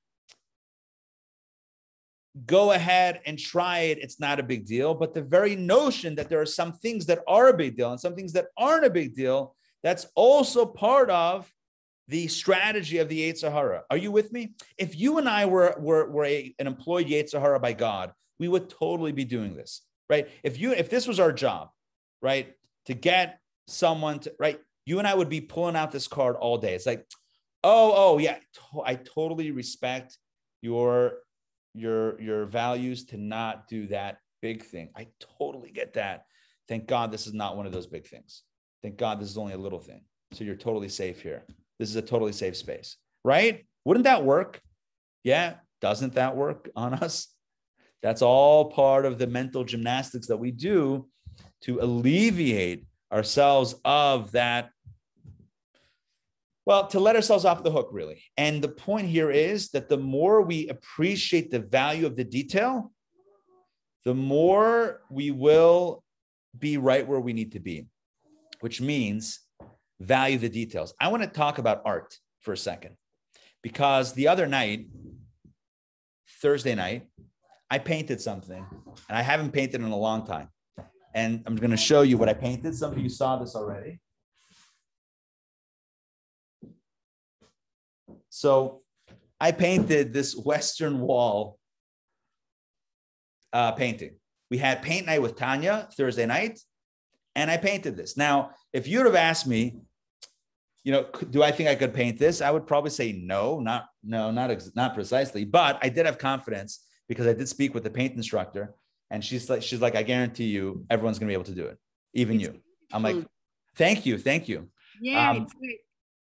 go ahead and try it, it's not a big deal, but the very notion that there are some things that are a big deal and some things that aren't a big deal, that's also part of the strategy of the Yetzer Hara. Are you with me? If you and I were, were, were a, an employed Yetzer Hara by God, we would totally be doing this, right? If you if this was our job, right, to get someone to right, you and I would be pulling out this card all day. It's like, oh, oh yeah, I totally respect your your your values to not do that big thing. I totally get that. Thank God this is not one of those big things. Thank God this is only a little thing. So you're totally safe here. This is a totally safe space, right? Wouldn't that work? Yeah. Doesn't that work on us? That's all part of the mental gymnastics that we do to alleviate ourselves of that well, to let ourselves off the hook, really. And the point here is that the more we appreciate the value of the detail, the more we will be right where we need to be, which means value the details. I want to talk about art for a second because the other night, Thursday night, I painted something and I haven't painted in a long time and I'm going to show you what I painted. Some of you saw this already. So I painted this Western wall uh, painting. We had paint night with Tanya Thursday night, and I painted this. Now, if you'd have asked me, you know, do I think I could paint this? I would probably say no, not no, not not precisely. But I did have confidence because I did speak with the paint instructor, and she's like, she's like, I guarantee you, everyone's gonna be able to do it, even it's you. I'm like, thank you, thank you. Yeah, um,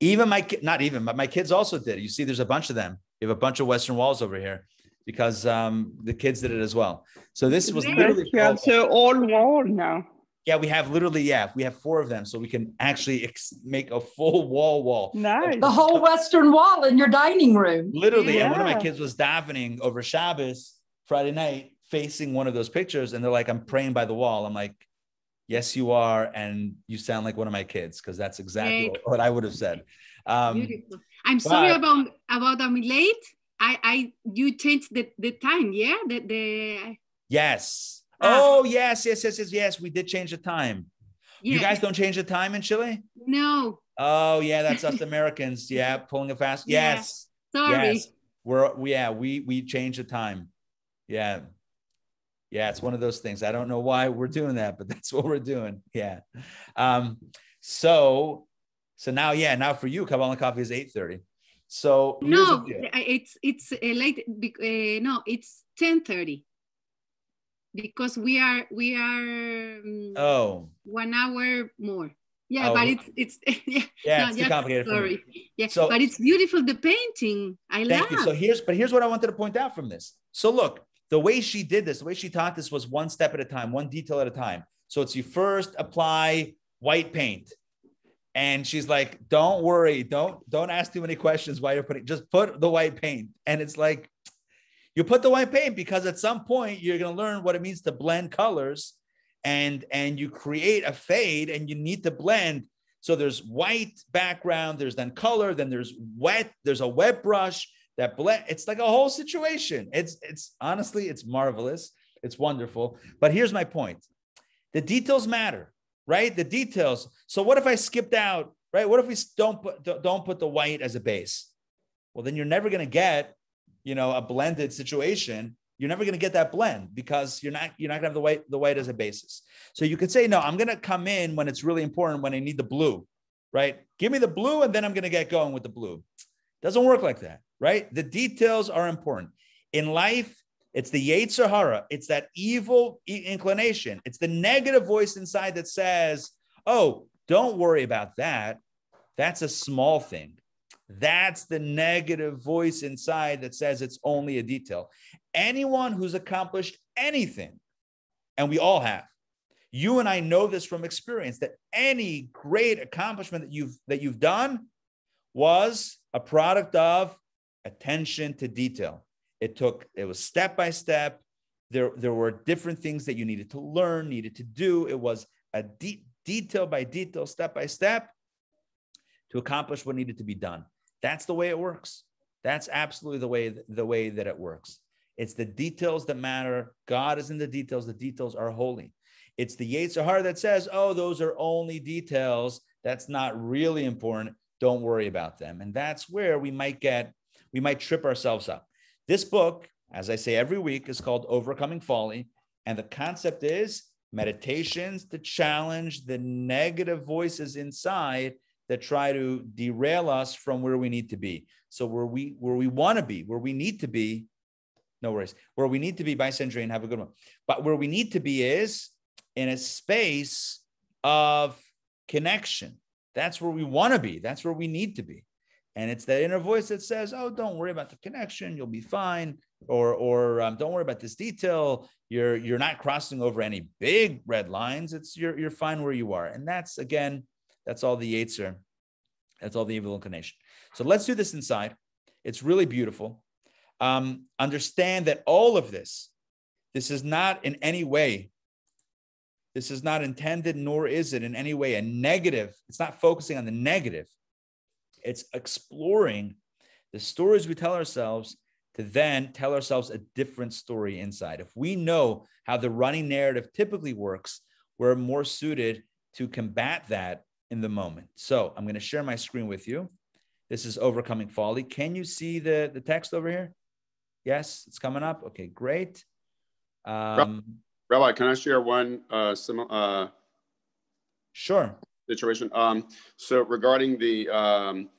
even my kid, not even, but my kids also did. You see, there's a bunch of them. You have a bunch of Western walls over here because um, the kids did it as well. So this was literally. You so all wall now. Yeah, we have literally, yeah, we have four of them. So we can actually ex- make a full wall wall. Nice. The whole Western wall in your dining room. Literally. Yeah. And one of my kids was davening over Shabbos Friday night facing one of those pictures and they're like, I'm praying by the wall. I'm like, yes, you are. And you sound like one of my kids because that's exactly what, what, I would have said. Um, Beautiful. I'm sorry about about I'm late. I, I you changed the, the time, yeah? The, the Yes. Ah. Oh, yes, yes, yes, yes, yes. We did change the time. Yeah. You guys don't change the time in Chile? No. Oh, yeah, that's us <laughs> Americans. Yeah, pulling it fast. Yes. Yeah. Sorry. Yes. We're yeah, we we change the time. Yeah. Yeah, it's one of those things. I don't know why we're doing that, but <laughs> that's what we're doing. Yeah. Um, so so now, yeah, now for you, Kabbalah coffee is 8:30. So no, it's it's uh, late. Uh, no, it's 10:30 because we are we are um, oh one hour more. Yeah, oh. but it's it's <laughs> yeah, yeah no, it's too complicated. Sorry, yeah, so, but it's beautiful. The painting, I thank love. You. So here's but here's what I wanted to point out from this. So look, the way she did this, the way she taught this was one step at a time, one detail at a time. So it's you first apply white paint. And she's like, don't worry, don't don't ask too many questions while you're putting just put the white paint. And it's like, You put the white paint because at some point you're going to learn what it means to blend colors and and you create a fade and you need to blend. So there's white background there's then color then there's wet there's a wet brush that blend. It's like a whole situation. It's it's honestly it's marvelous. It's wonderful. But here's my point. The details matter right? The details. So what if i skipped out right? What if we don't put don't put the white as a base? Well then you're never going to get you know a blended situation you're never going to get that blend because you're not you're not going to have the white the white as a basis. So you could say no, I'm going to come in when it's really important when I need the blue, right? Give me the blue and then I'm going to get going with the blue. Doesn't work like that, right? The details are important. In life, it's the Yetzer Hara. It's that evil inclination. It's the negative voice inside that says, "Oh, don't worry about that. That's a small thing." That's the negative voice inside that says it's only a detail. Anyone who's accomplished anything, and we all have, you and I know this from experience that any great accomplishment that you've that you've done was a product of attention to detail. It took it was step by step. There, there were different things that you needed to learn, needed to do. It was a de- detail by detail, step by step to accomplish what needed to be done. That's the way it works. That's absolutely the way the way that it works. It's the details that matter. God is in the details. The details are holy. It's the Yetzer Hara that says, "Oh, those are only details. That's not really important. Don't worry about them." And that's where we might get we might trip ourselves up. This book, as I say every week, is called Overcoming Folly, and the concept is meditations to challenge the negative voices inside that try to derail us from where we need to be. So where we where we want to be, where we need to be, no worries. Where we need to be, by Sandra, and have a good one. But where we need to be is in a space of connection. That's where we want to be. That's where we need to be. And it's that inner voice that says, "Oh, don't worry about the connection. You'll be fine." Or, or um, don't worry about this detail. You're you're not crossing over any big red lines. It's you're you're fine where you are. And that's again that's all the Yetzer. That's all the evil inclination. So let's do this inside. It's really beautiful. Um, understand that all of this, this is not in any way, this is not intended, nor is it in any way a negative. It's not focusing on the negative. It's exploring the stories we tell ourselves to then tell ourselves a different story inside. If we know how the running narrative typically works, we're more suited to combat that in the moment. So I'm going to share my screen with you. This is Overcoming Folly. Can you see the, the text over here? Yes, it's coming up. Okay, great. Um, Rabbi, can I share one uh, sim- uh, sure situation? Um, so regarding the um,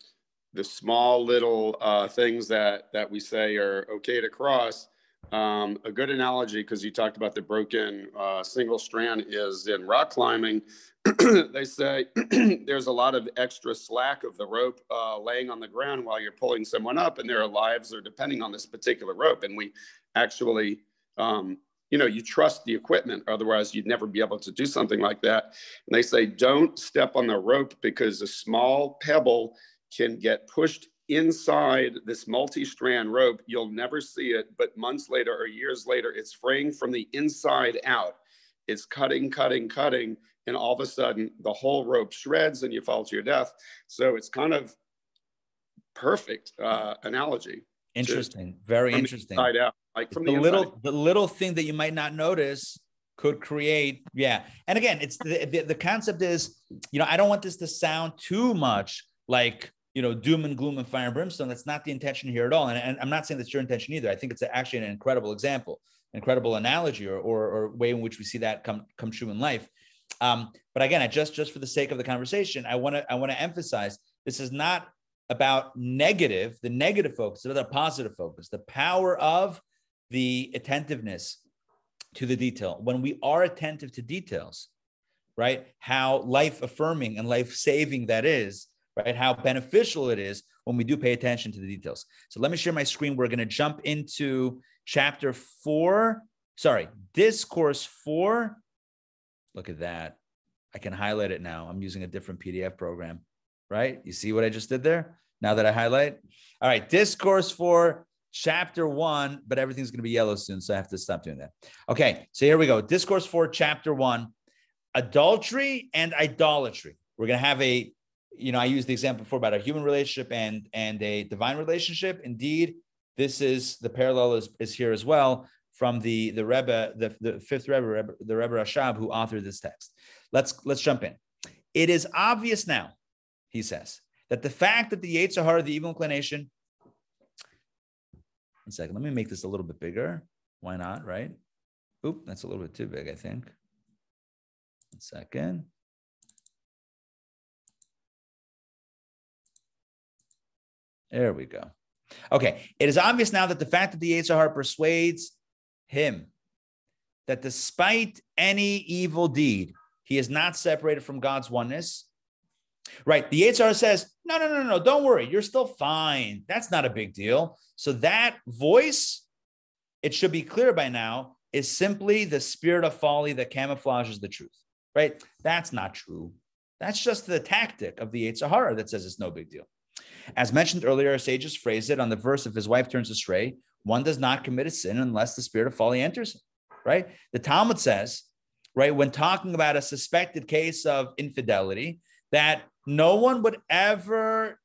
the small little uh, things that that we say are okay to cross, um, a good analogy, because you talked about the broken uh, single strand, is in rock climbing. <clears throat> they say <clears throat> there's a lot of extra slack of the rope uh, laying on the ground while you're pulling someone up, and their lives are depending on this particular rope. And we actually, um, you know, you trust the equipment, otherwise, you'd never be able to do something like that. And they say, don't step on the rope because a small pebble can get pushed inside this multi-strand rope you'll never see it but months later or years later it's fraying from the inside out it's cutting cutting cutting and all of a sudden the whole rope shreds and you fall to your death so it's kind of perfect uh, analogy interesting very interesting inside out like from the, the little the little thing that you might not notice could create yeah and again it's the, the, the concept is you know i don't want this to sound too much like you know, doom and gloom and fire and brimstone. That's not the intention here at all. And, and I'm not saying that's your intention either. I think it's actually an incredible example, incredible analogy or, or, or way in which we see that come, come true in life. Um, but again, I just, just for the sake of the conversation, I want to, I want to emphasize this is not about negative, the negative focus, about the positive focus, the power of the attentiveness to the detail. When we are attentive to details, right? How life affirming and life saving that is, right? How beneficial it is when we do pay attention to the details. So let me share my screen. We're going to jump into chapter four. Sorry, discourse four. Look at that. I can highlight it now. I'm using a different PDF program, right? You see what I just did there? Now that I highlight. All right, discourse four, chapter one, but everything's going to be yellow soon, so I have to stop doing that. Okay, so here we go. Discourse four, chapter one, adultery and idolatry. We're going to have a, you know, I used the example before about a human relationship and and a divine relationship. Indeed, this is the parallel is, is here as well from the the Rebbe, the, the fifth Rebbe, Rebbe, the Rebbe Rashab who authored this text. Let's let's jump in. It is obvious now, he says, that the fact that the Yetzer Hara, the evil inclination, one second, let me make this a little bit bigger. Why not, right? Oop, that's a little bit too big, I think. One second. There we go. Okay, it is obvious now that the fact that the Yetzer Hara persuades him that despite any evil deed, he is not separated from God's oneness. Right. The Hara says, no, no, no, no, don't worry. You're still fine. That's not a big deal. So that voice, it should be clear by now, is simply the spirit of folly that camouflages the truth. Right. That's not true. That's just the tactic of the Yetzer Hara that says it's no big deal. As mentioned earlier, sages phrase it on the verse if his wife turns astray, one does not commit a sin unless the spirit of folly enters him, right? The Talmud says, right, when talking about a suspected case of infidelity, that no one would ever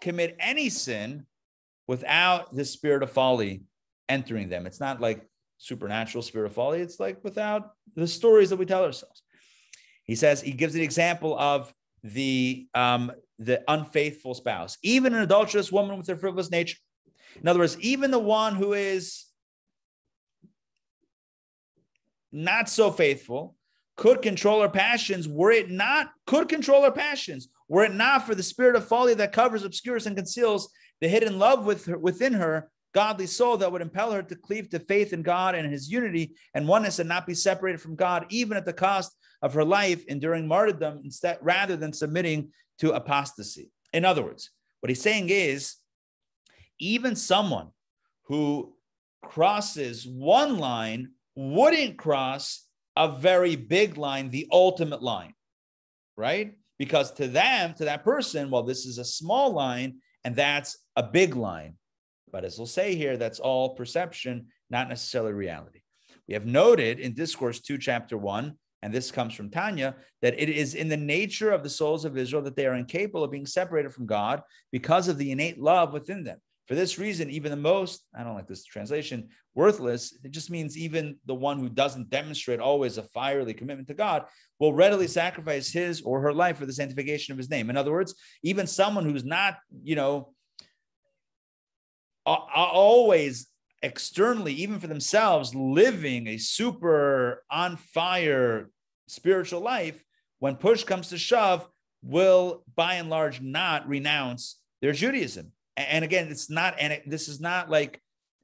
commit any sin without the spirit of folly entering them. It's not like supernatural spirit of folly, it's like without the stories that we tell ourselves. He says, he gives an example of the um, the unfaithful spouse, even an adulterous woman with a frivolous nature. In other words, even the one who is not so faithful could control her passions were it not could control her passions were it not for the spirit of folly that covers obscures and conceals the hidden love with her, within her godly soul that would impel her to cleave to faith in god and his unity and oneness and not be separated from god even at the cost of her life enduring martyrdom instead rather than submitting to apostasy. In other words what he's saying is even someone who crosses one line wouldn't cross a very big line, the ultimate line, right? Because to them, to that person, well, this is a small line and that's a big line. But as we'll say here, that's all perception, not necessarily reality. We have noted in Discourse 2, Chapter 1, and this comes from Tanya, that it is in the nature of the souls of Israel that they are incapable of being separated from God because of the innate love within them. For this reason, even the most, I don't like this translation, worthless, it just means even the one who doesn't demonstrate always a fiery commitment to God will readily sacrifice his or her life for the sanctification of his name. In other words, even someone who's not, you know, always externally, even for themselves, living a super on fire spiritual life, when push comes to shove, will by and large not renounce their Judaism and again it's not and it, this is not like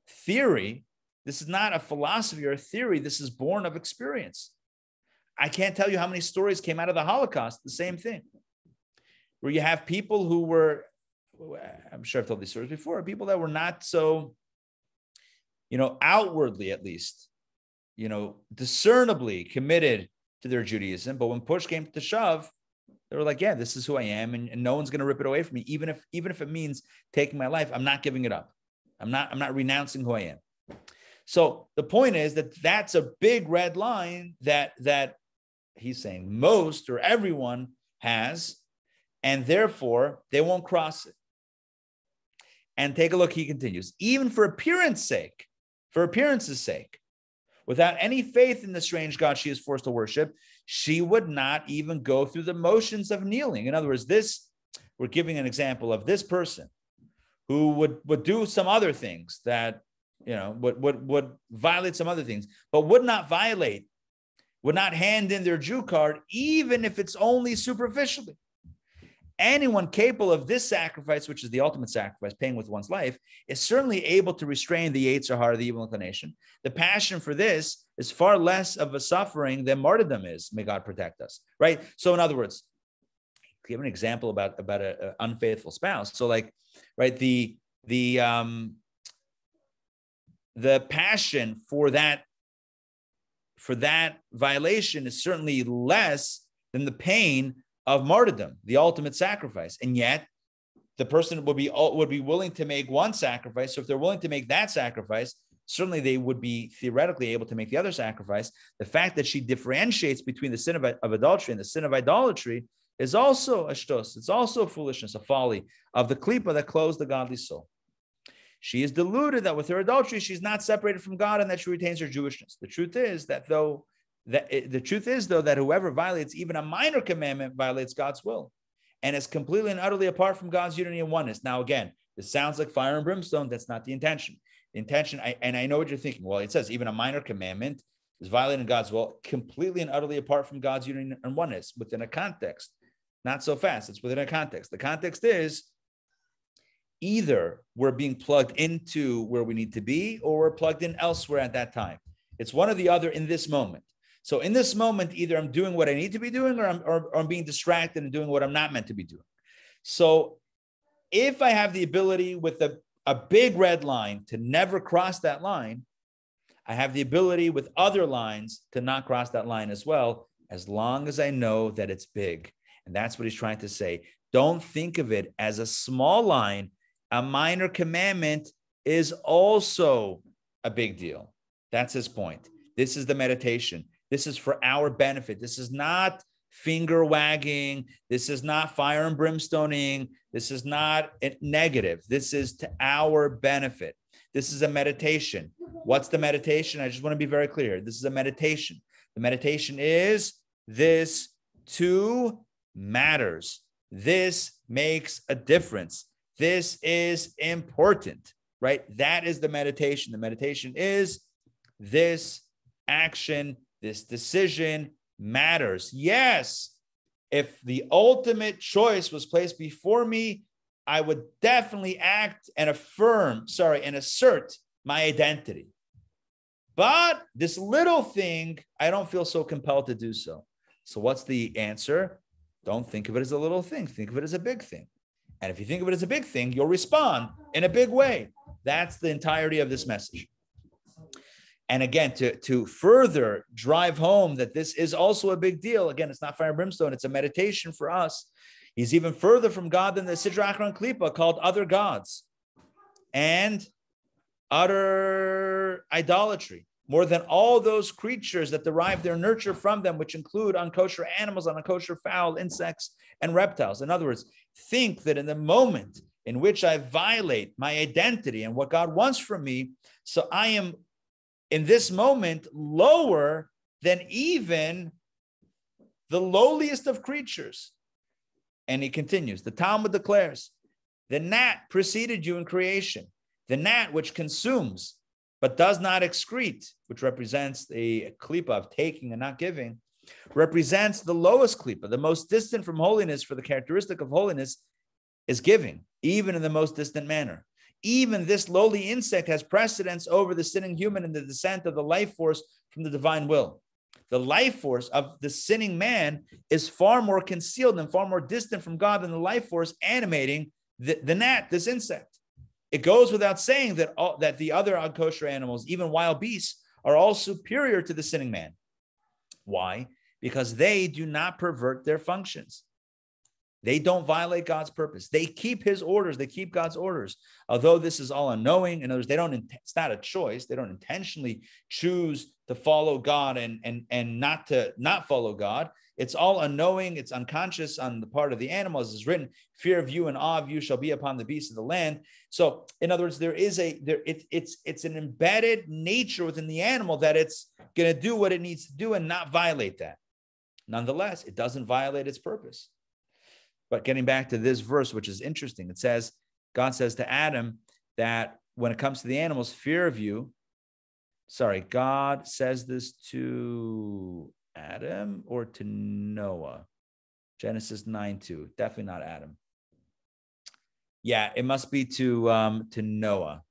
theory. This is not a philosophy or a theory. This is born of experience. I can't tell you how many stories came out of the holocaust the same thing where you have people who were i'm sure i've told these stories before people that were not so you know outwardly at least you know discernibly committed to their judaism. But when push came to shove they were like, yeah, this is who I am, and, and no one's going to rip it away from me, even if even if it means taking my life. I'm not giving it up. I'm not I'm not renouncing who I am. So the point is that that's a big red line that that he's saying most or everyone has, and therefore they won't cross it. And take a look. He continues, even for appearance sake, for appearance's sake, without any faith in the strange God she is forced to worship, she would not even go through the motions of kneeling. In other words, this, we're giving an example of this person who would, would do some other things that, you know, would, would, would violate some other things, but would not violate, would not hand in their Jew card, even if it's only superficially anyone capable of this sacrifice, which is the ultimate sacrifice, paying with one's life, is certainly able to restrain the Yetzer Hara, the evil inclination. The passion for this is far less of a suffering than martyrdom is. May God protect us, right? So, in other words, give an example about about an unfaithful spouse. So, like, right, the the um the passion for that for that violation is certainly less than the pain of martyrdom, the ultimate sacrifice. And yet, the person would be would be willing to make one sacrifice. So if they're willing to make that sacrifice, certainly they would be theoretically able to make the other sacrifice. The fact that she differentiates between the sin of, of adultery and the sin of idolatry is also a shtos. It's also foolishness, a folly of the klipa that closed the godly soul. She is deluded that with her adultery, she's not separated from God and that she retains her Jewishness. The truth is that though that eh, the truth is though that whoever violates even a minor commandment violates God's will and is completely and utterly apart from God's unity and oneness. Now, again, this sounds like fire and brimstone. That's not the intention. The intention, I, and I know what you're thinking. Well, it says even a minor commandment is violating God's will, completely and utterly apart from God's unity and oneness within a context. Not so fast. It's within a context. The context is either we're being plugged into where we need to be or we're plugged in elsewhere at that time. It's one or the other in this moment. So in this moment, either I'm doing what I need to be doing or I'm, or, or I'm being distracted and doing what I'm not meant to be doing. So if I have the ability with a, a big red line to never cross that line, I have the ability with other lines to not cross that line as well, as long as I know that it's big. And that's what he's trying to say. Don't think of it as a small line. A minor commandment is also a big deal. That's his point. This is the meditation. This is for our benefit. This is not finger wagging. This is not fire and brimstoning. This is not negative. This is to our benefit. This is a meditation. What's the meditation? I just want to be very clear. This is a meditation. The meditation is this too matters. This makes a difference. This is important, right? That is the meditation. The meditation is this action this decision matters. Yes, if the ultimate choice was placed before me, I would definitely act and affirm, sorry, and assert my identity. But this little thing, I don't feel so compelled to do so. So, what's the answer? Don't think of it as a little thing, think of it as a big thing. And if you think of it as a big thing, you'll respond in a big way. That's the entirety of this message. And again, to, to further drive home that this is also a big deal, again, it's not fire and brimstone, it's a meditation for us. He's even further from God than the Sitra Achra Klipa called other gods and utter idolatry. More than all those creatures that derive their nurture from them, which include unkosher animals, unkosher fowl, insects, and reptiles. In other words, think that in the moment in which I violate my identity and what God wants from me, so I am in this moment lower than even the lowliest of creatures. And he continues the Talmud declares, the gnat preceded you in creation, the gnat which consumes but does not excrete, which represents the klipa of taking and not giving, represents the lowest klipa, the most distant from holiness, for the characteristic of holiness is giving, even in the most distant manner even this lowly insect has precedence over the sinning human in the descent of the life force from the divine will. The life force of the sinning man is far more concealed and far more distant from God than the life force animating the, the gnat, this insect. It goes without saying that, all, that the other unkosher animals, even wild beasts, are all superior to the sinning man. Why? Because they do not pervert their functions. They don't violate God's purpose. They keep his orders. They keep God's orders. Although this is all unknowing, in other words, they don't, it's not a choice. They don't intentionally choose to follow God and, and, and not to not follow God. It's all unknowing. It's unconscious on the part of the animals. It's written, fear of you and awe of you shall be upon the beasts of the land. So in other words, there is a, there, it, it's, it's an embedded nature within the animal that it's going to do what it needs to do and not violate that. Nonetheless, it doesn't violate its purpose. But getting back to this verse, which is interesting, it says, God says to Adam that when it comes to the animals, fear of you, sorry, God says this to Adam or to Noah? Genesis 9 2. Definitely not Adam. Yeah, it must be to um, to Noah,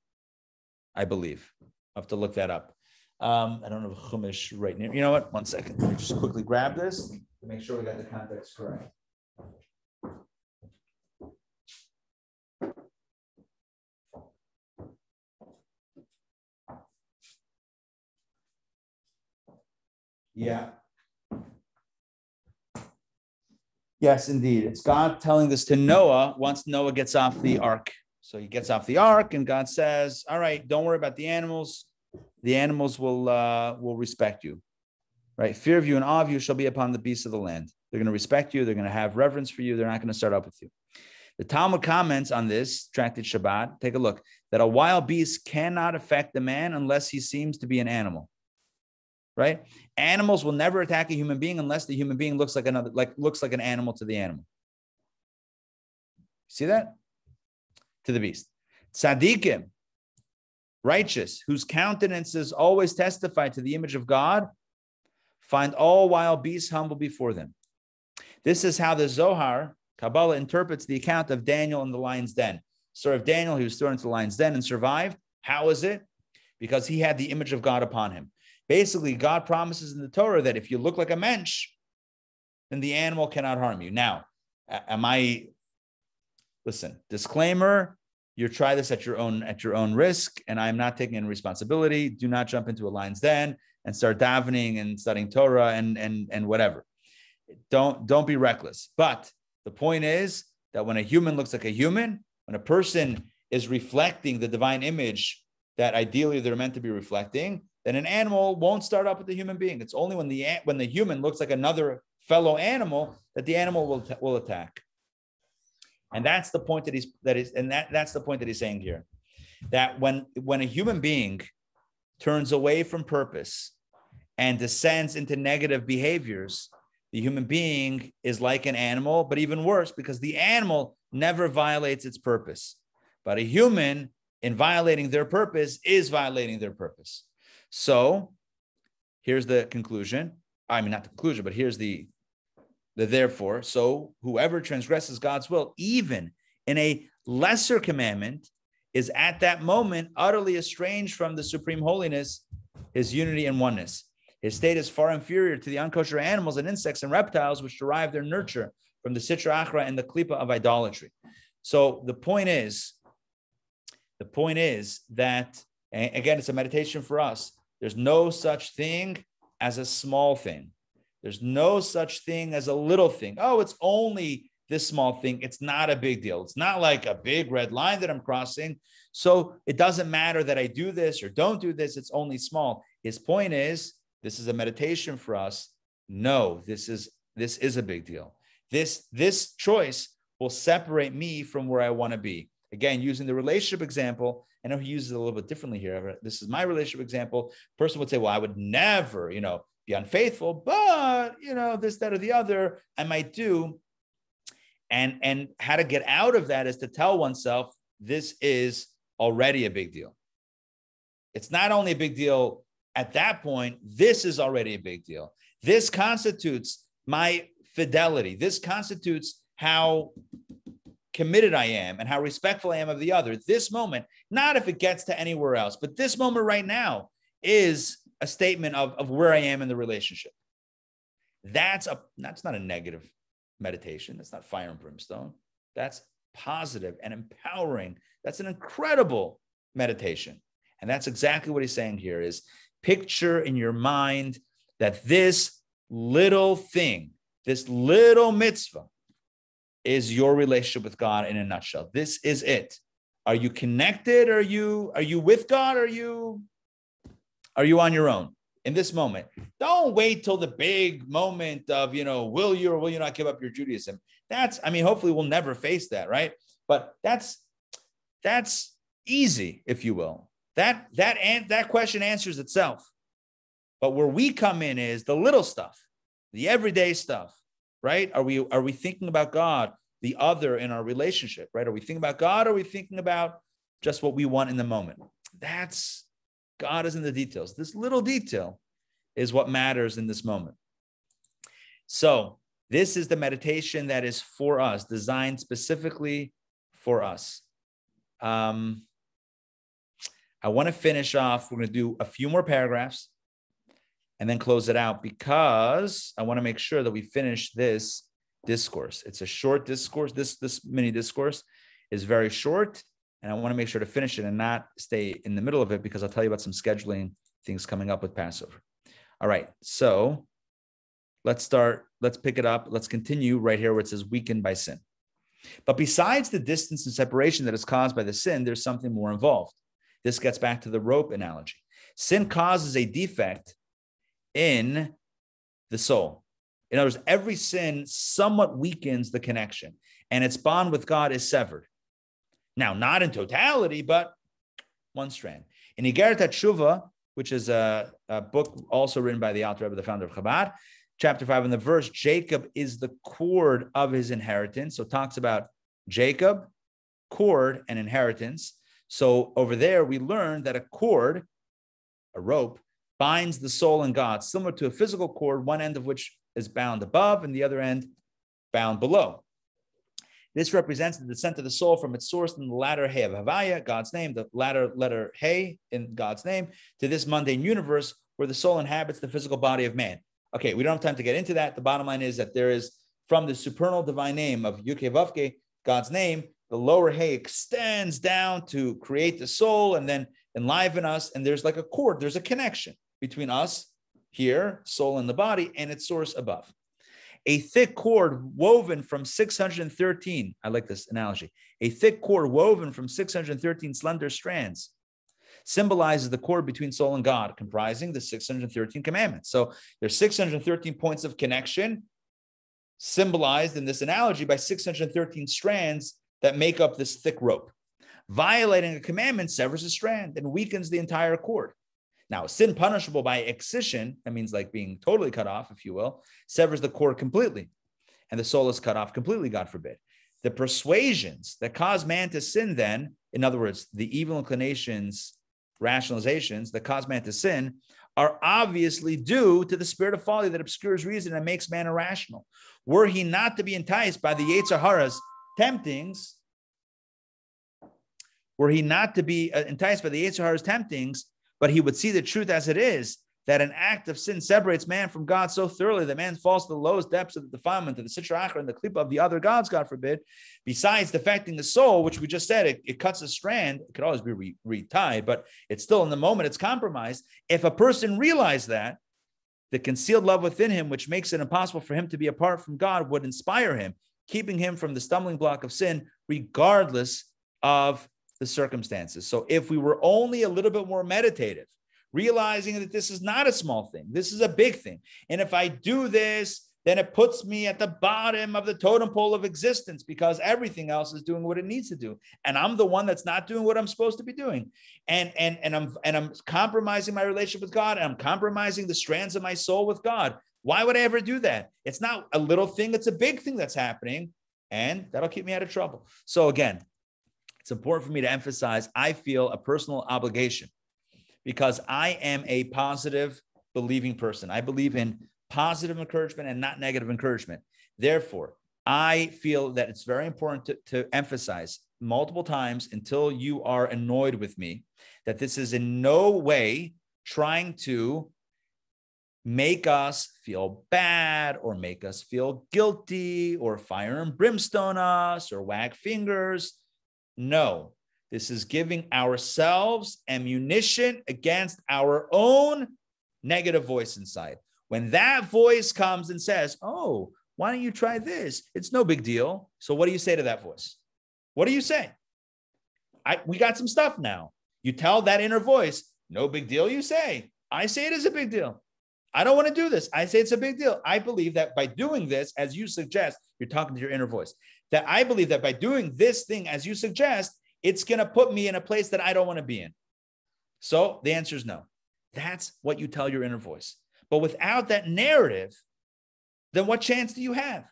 I believe. I have to look that up. Um, I don't a Chumash right now. You know what? One second. Let me just quickly grab this to make sure we got the context correct. Yeah. Yes, indeed. It's God telling this to Noah once Noah gets off the ark. So he gets off the ark, and God says, "All right, don't worry about the animals. The animals will uh, will respect you. Right? Fear of you and awe of you shall be upon the beasts of the land. They're going to respect you. They're going to have reverence for you. They're not going to start up with you." The Talmud comments on this tractate Shabbat. Take a look. That a wild beast cannot affect the man unless he seems to be an animal. Right? Animals will never attack a human being unless the human being looks like another, like looks like an animal to the animal. See that? To the beast. Tzaddikim, righteous, whose countenances always testify to the image of God, find all wild beasts humble before them. This is how the Zohar, Kabbalah, interprets the account of Daniel in the lion's den. So if Daniel, he was thrown into the lion's den and survived. How is it? Because he had the image of God upon him. Basically, God promises in the Torah that if you look like a mensch, then the animal cannot harm you. Now, am I listen, disclaimer, you try this at your own at your own risk, and I'm not taking any responsibility. Do not jump into a lion's den and start davening and studying Torah and and and whatever. Don't don't be reckless. But the point is that when a human looks like a human, when a person is reflecting the divine image that ideally they're meant to be reflecting, then an animal won't start up with the human being. It's only when the when the human looks like another fellow animal that the animal will will attack. And that's the point that he's that is, and that, that's the point that he's saying here. That when when a human being turns away from purpose and descends into negative behaviors, the human being is like an animal, but even worse, because the animal never violates its purpose. But a human, in violating their purpose, is violating their purpose. So here's the conclusion. I mean, not the conclusion, but here's the the therefore. So whoever transgresses God's will, even in a lesser commandment, is at that moment utterly estranged from the supreme holiness, his unity and oneness. His state is far inferior to the unkosher animals and insects and reptiles which derive their nurture from the sitra achra and the klipa of idolatry. So the point is, the point is that again, it's a meditation for us. There's no such thing as a small thing. There's no such thing as a little thing. Oh, it's only this small thing. It's not a big deal. It's not like a big red line that I'm crossing. So it doesn't matter that I do this or don't do this. It's only small. His point is this is a meditation for us. No, this is this is a big deal. This this choice will separate me from where I want to be. Again, using the relationship example, I know he uses it a little bit differently here. This is my relationship example. Person would say, "Well, I would never, you know, be unfaithful, but you know, this, that, or the other, I might do. And and how to get out of that is to tell oneself this is already a big deal. It's not only a big deal at that point, this is already a big deal. This constitutes my fidelity. This constitutes how committed I am and how respectful I am of the other. This moment, not if it gets to anywhere else, but this moment right now is a statement of, of where I am in the relationship. That's a that's not a negative meditation. That's not fire and brimstone. That's positive and empowering. That's an incredible meditation. And that's exactly what he's saying here is picture in your mind that this little thing, this little mitzvah is your relationship with God in a nutshell. This is it. Are you connected? Are you are you with God? Are you are you on your own in this moment? Don't wait till the big moment of, you know, will you or will you not give up your Judaism? That's, I mean, hopefully we'll never face that, right? But that's that's easy, if you will. That that and that question answers itself. But where we come in is the little stuff, the everyday stuff, right? Are we are we thinking about God, the other in our relationship, right? Are we thinking about God? Or are we thinking about just what we want in the moment? That's God is in the details. This little detail is what matters in this moment. So, this is the meditation that is for us, designed specifically for us. Um, I want to finish off. We're going to do a few more paragraphs and then close it out because I want to make sure that we finish this discourse. It's a short discourse. This this mini discourse is very short, and I want to make sure to finish it and not stay in the middle of it because I'll tell you about some scheduling things coming up with Passover. All right. So let's start, let's pick it up. Let's continue right here where it says weakened by sin. But besides the distance and separation that is caused by the sin, there's something more involved. This gets back to the rope analogy. Sin causes a defect in the soul. In other words, every sin somewhat weakens the connection, and its bond with God is severed. Now, not in totality, but one strand. In Igeret Tshuva, which is a, a, book also written by the Alter Rebbe, the founder of Chabad, chapter five, in the verse, Jacob is the cord of his inheritance. So talks about Jacob, cord, and inheritance. So over there, we learn that a cord, a rope, binds the soul and God, similar to a physical cord, one end of which is bound above and the other end bound below. This represents the descent of the soul from its source in the latter Hey of Havaya, God's name, the latter letter Hey in God's name, to this mundane universe where the soul inhabits the physical body of man. Okay, we don't have time to get into that. The bottom line is that there is, from the supernal divine name of Yud Kei Vav Kei, God's name, the lower Hey extends down to create the soul and then enliven us. And there's like a cord, there's a connection between us here, soul and the body, and its source above a thick cord woven from 613. I like this analogy. A thick cord woven from 613 slender strands symbolizes the cord between soul and God, comprising the 613 commandments. So there's 613 points of connection symbolized in this analogy by 613 strands that make up this thick rope. Violating a commandment severs a strand and weakens the entire cord. Now, sin punishable by excision, that means like being totally cut off, if you will, severs the cord completely. And the soul is cut off completely, God forbid. The persuasions that cause man to sin, then, in other words, the evil inclinations, rationalizations that cause man to sin, are obviously due to the spirit of folly that obscures reason and makes man irrational. Were he not to be enticed by the Yetzer Hara's temptings, were he not to be uh, enticed by the Yetzer Hara's temptings, but he would see the truth as it is that an act of sin separates man from God so thoroughly that man falls to the lowest depths of the defilement of the Sitra Achra and the klipa of the other gods, God forbid. Besides defecting the soul, which we just said, it, it cuts a strand. It could always be re- retied, but it's still in the moment, it's compromised. If a person realized that, the concealed love within him, which makes it impossible for him to be apart from God, would inspire him, keeping him from the stumbling block of sin, regardless of the circumstances. So if we were only a little bit more meditative, realizing that this is not a small thing, this is a big thing. And if I do this, then it puts me at the bottom of the totem pole of existence because everything else is doing what it needs to do. And I'm the one that's not doing what I'm supposed to be doing. And and and I'm and I'm compromising my relationship with God and I'm compromising the strands of my soul with God. Why would I ever do that? It's not a little thing, it's a big thing that's happening. And that'll keep me out of trouble. So again, it's important for me to emphasize I feel a personal obligation because I am a positive believing person. I believe in positive encouragement and not negative encouragement. Therefore, I feel that it's very important to, to emphasize multiple times until you are annoyed with me that this is in no way trying to make us feel bad or make us feel guilty or fire and brimstone us or wag fingers. No, this is giving ourselves ammunition against our own negative voice inside. When that voice comes and says, Oh, why don't you try this? It's no big deal. So, what do you say to that voice? What do you say? I, we got some stuff now. You tell that inner voice, no big deal, you say. I say it is a big deal. I don't want to do this. I say it's a big deal. I believe that by doing this, as you suggest, you're talking to your inner voice that I believe that by doing this thing, as you suggest, it's going to put me in a place that I don't want to be in. So the answer is no. That's what you tell your inner voice. But without that narrative, then what chance do you have?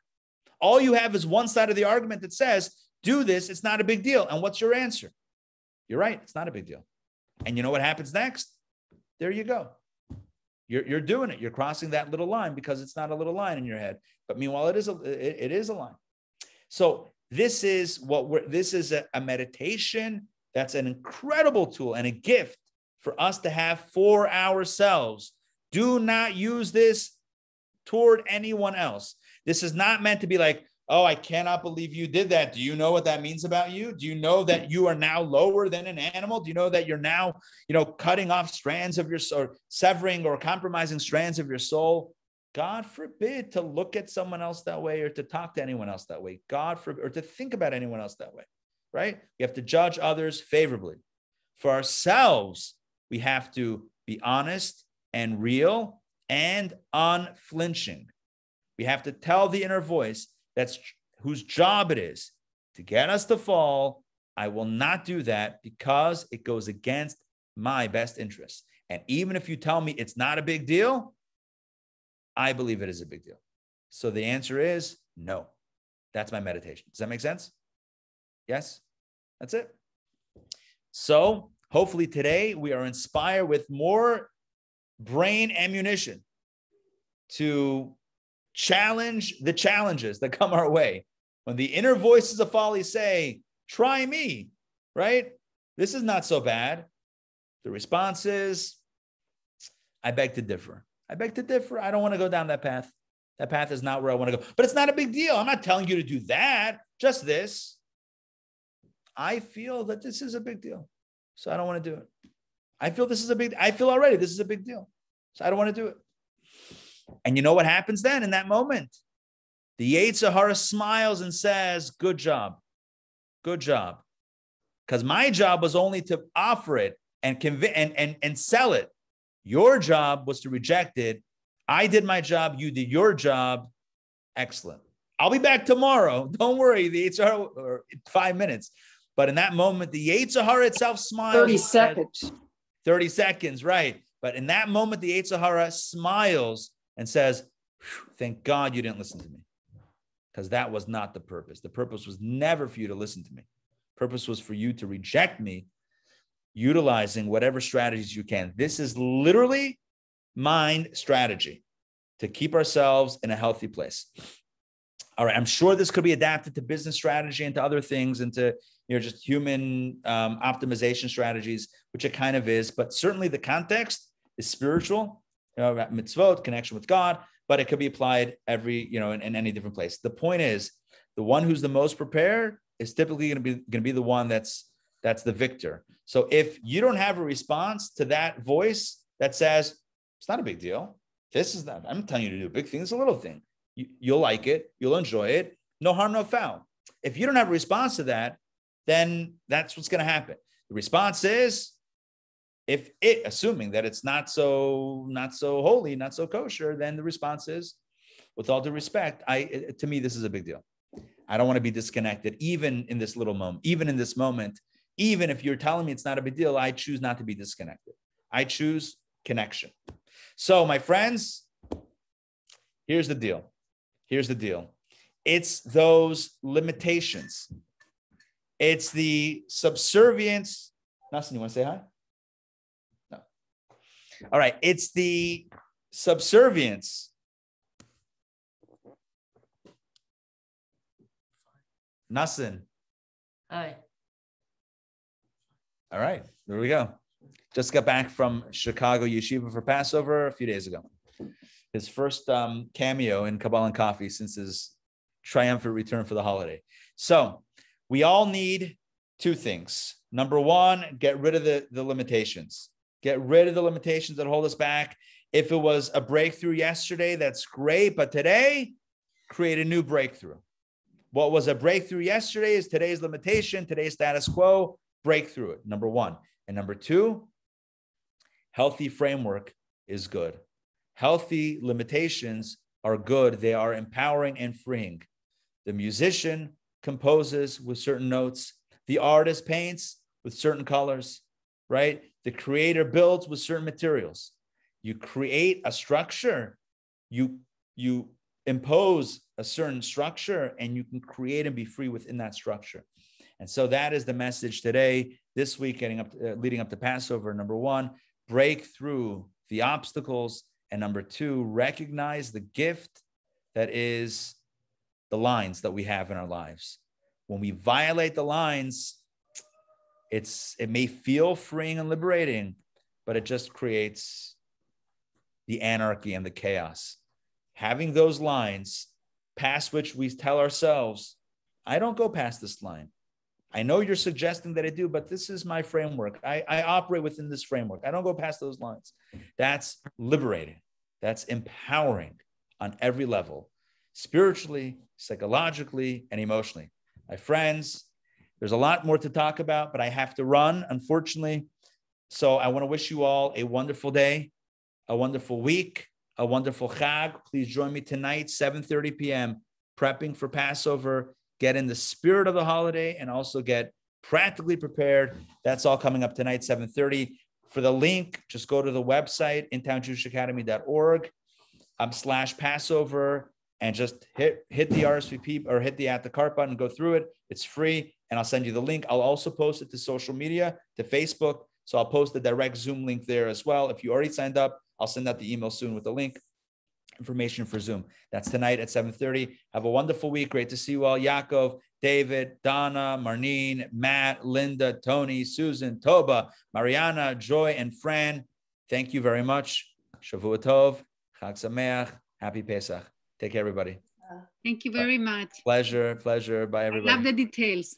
All you have is one side of the argument that says, do this, it's not a big deal. And what's your answer? You're right, it's not a big deal. And you know what happens next? There you go. You're, you're doing it. You're crossing that little line because it's not a little line in your head. But meanwhile, it is a, it, it is a line. So this is what we're, this is a, a meditation that's an incredible tool and a gift for us to have for ourselves. Do not use this toward anyone else. This is not meant to be like, oh, I cannot believe you did that. Do you know what that means about you? Do you know that you are now lower than an animal? Do you know that you're now, you know, cutting off strands of your or severing or compromising strands of your soul? God forbid to look at someone else that way or to talk to anyone else that way. God forbid, or to think about anyone else that way, right? We have to judge others favorably. For ourselves, we have to be honest and real and unflinching. We have to tell the inner voice that's whose job it is to get us to fall. I will not do that because it goes against my best interests. And even if you tell me it's not a big deal, I believe it is a big deal. So the answer is no. That's my meditation. Does that make sense? Yes? That's it. So hopefully today we are inspired with more brain ammunition to challenge the challenges that come our way. When the inner voices of folly say, try me, right? This is not so bad. The response is, I beg to differ. I beg to differ. I don't want to go down that path. That path is not where I want to go. But it's not a big deal. I'm not telling you to do that, just this. I feel that this is a big deal. So I don't want to do it. I feel this is a big I feel already this is a big deal. So I don't want to do it. And you know what happens then in that moment? The Yetzer Hara smiles and says, Good job. Good job. Because my job was only to offer it and convince and, and, and sell it. Your job was to reject it. I did my job. You did your job. Excellent. I'll be back tomorrow. <laughs> Don't worry. The Hara, or five minutes. But in that moment, the Yetzer Hara itself smiles. 30 seconds. Says, 30 seconds, right. But in that moment, the Yetzer Hara smiles and says, Thank God you didn't listen to me. Because that was not the purpose. The purpose was never for you to listen to me. Purpose was for you to reject me utilizing whatever strategies you can. This is literally mind strategy to keep ourselves in a healthy place. All right, I'm sure this could be adapted to business strategy and to other things and to you know just human um, optimization strategies, which it kind of is. But certainly the context is spiritual, you know, mitzvot, connection with God. But it could be applied every you know in, in any different place. The point is, the one who's the most prepared is typically going to be going to be the one that's that's the victor. So if you don't have a response to that voice that says, it's not a big deal. This is not, I'm telling you to do a big thing. It's a little thing. You, you'll like it. You'll enjoy it. No harm, no foul. If you don't have a response to that, then that's what's going to happen. The response is, if it, assuming that it's not so, not so holy, not so kosher, then the response is, with all due respect, I, to me, this is a big deal. I don't want to be disconnected, even in this little moment, even in this moment even if you're telling me it's not a big deal, I choose not to be disconnected. I choose connection. So, my friends, here's the deal. Here's the deal. It's those limitations. It's the subservience. Nassim, you want to say hi? No. All right. It's the subservience. Nassim. Hi. All right, there we go. Just got back from Chicago Yeshiva for Passover a few days ago. His first um, cameo in Kabbalah and Coffee since his triumphant return for the holiday. So we all need two things. Number one, get rid of the, the limitations. Get rid of the limitations that hold us back. If it was a breakthrough yesterday, that's great. But today, create a new breakthrough. What was a breakthrough yesterday is today's limitation, today's status quo break through it. Number one. And number two, healthy framework is good. Healthy limitations are good. They are empowering and freeing. The musician composes with certain notes, the artist paints with certain colors, right? The creator builds with certain materials. You create a structure, you, you impose a certain structure, and you can create and be free within that structure. And so that is the message today, this week, getting up, uh, leading up to Passover. Number one, break through the obstacles, and number two, recognize the gift that is the lines that we have in our lives. When we violate the lines, it's it may feel freeing and liberating, but it just creates the anarchy and the chaos. Having those lines past which we tell ourselves, I don't go past this line. I know you're suggesting that I do, but this is my framework. I, I operate within this framework. I don't go past those lines. That's liberating. That's empowering. on every level spiritually, psychologically, and emotionally. My friends, there's a lot more to talk about, but I have to run, unfortunately. So I want to wish you all a wonderful day, a wonderful week, a wonderful Chag. Please join me tonight, 7:30 p.m., prepping for Passover. Get in the spirit of the holiday and also get practically prepared. That's all coming up tonight, 7:30. For the link, just go to the website, intownjewishacademy.org um, slash Passover and just hit hit the RSVP or hit the at the cart button, go through it. It's free, and I'll send you the link. I'll also post it to social media, to Facebook. So I'll post the direct Zoom link there as well. If you already signed up, I'll send out the email soon with the link. Information for Zoom. That's tonight at 7:30. Have a wonderful week. Great to see you all. Yaakov, David, Donna, Marnine, Matt, Linda, Tony, Susan, Toba, Mariana, Joy, and Fran. Thank you very much. Shavua Tov, Chag Sameach, Happy Pesach. Take care, everybody. Thank you very much. Pleasure, pleasure. Bye, I everybody. love the details.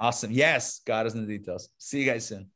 Awesome. Yes, God is in the details. See you guys soon.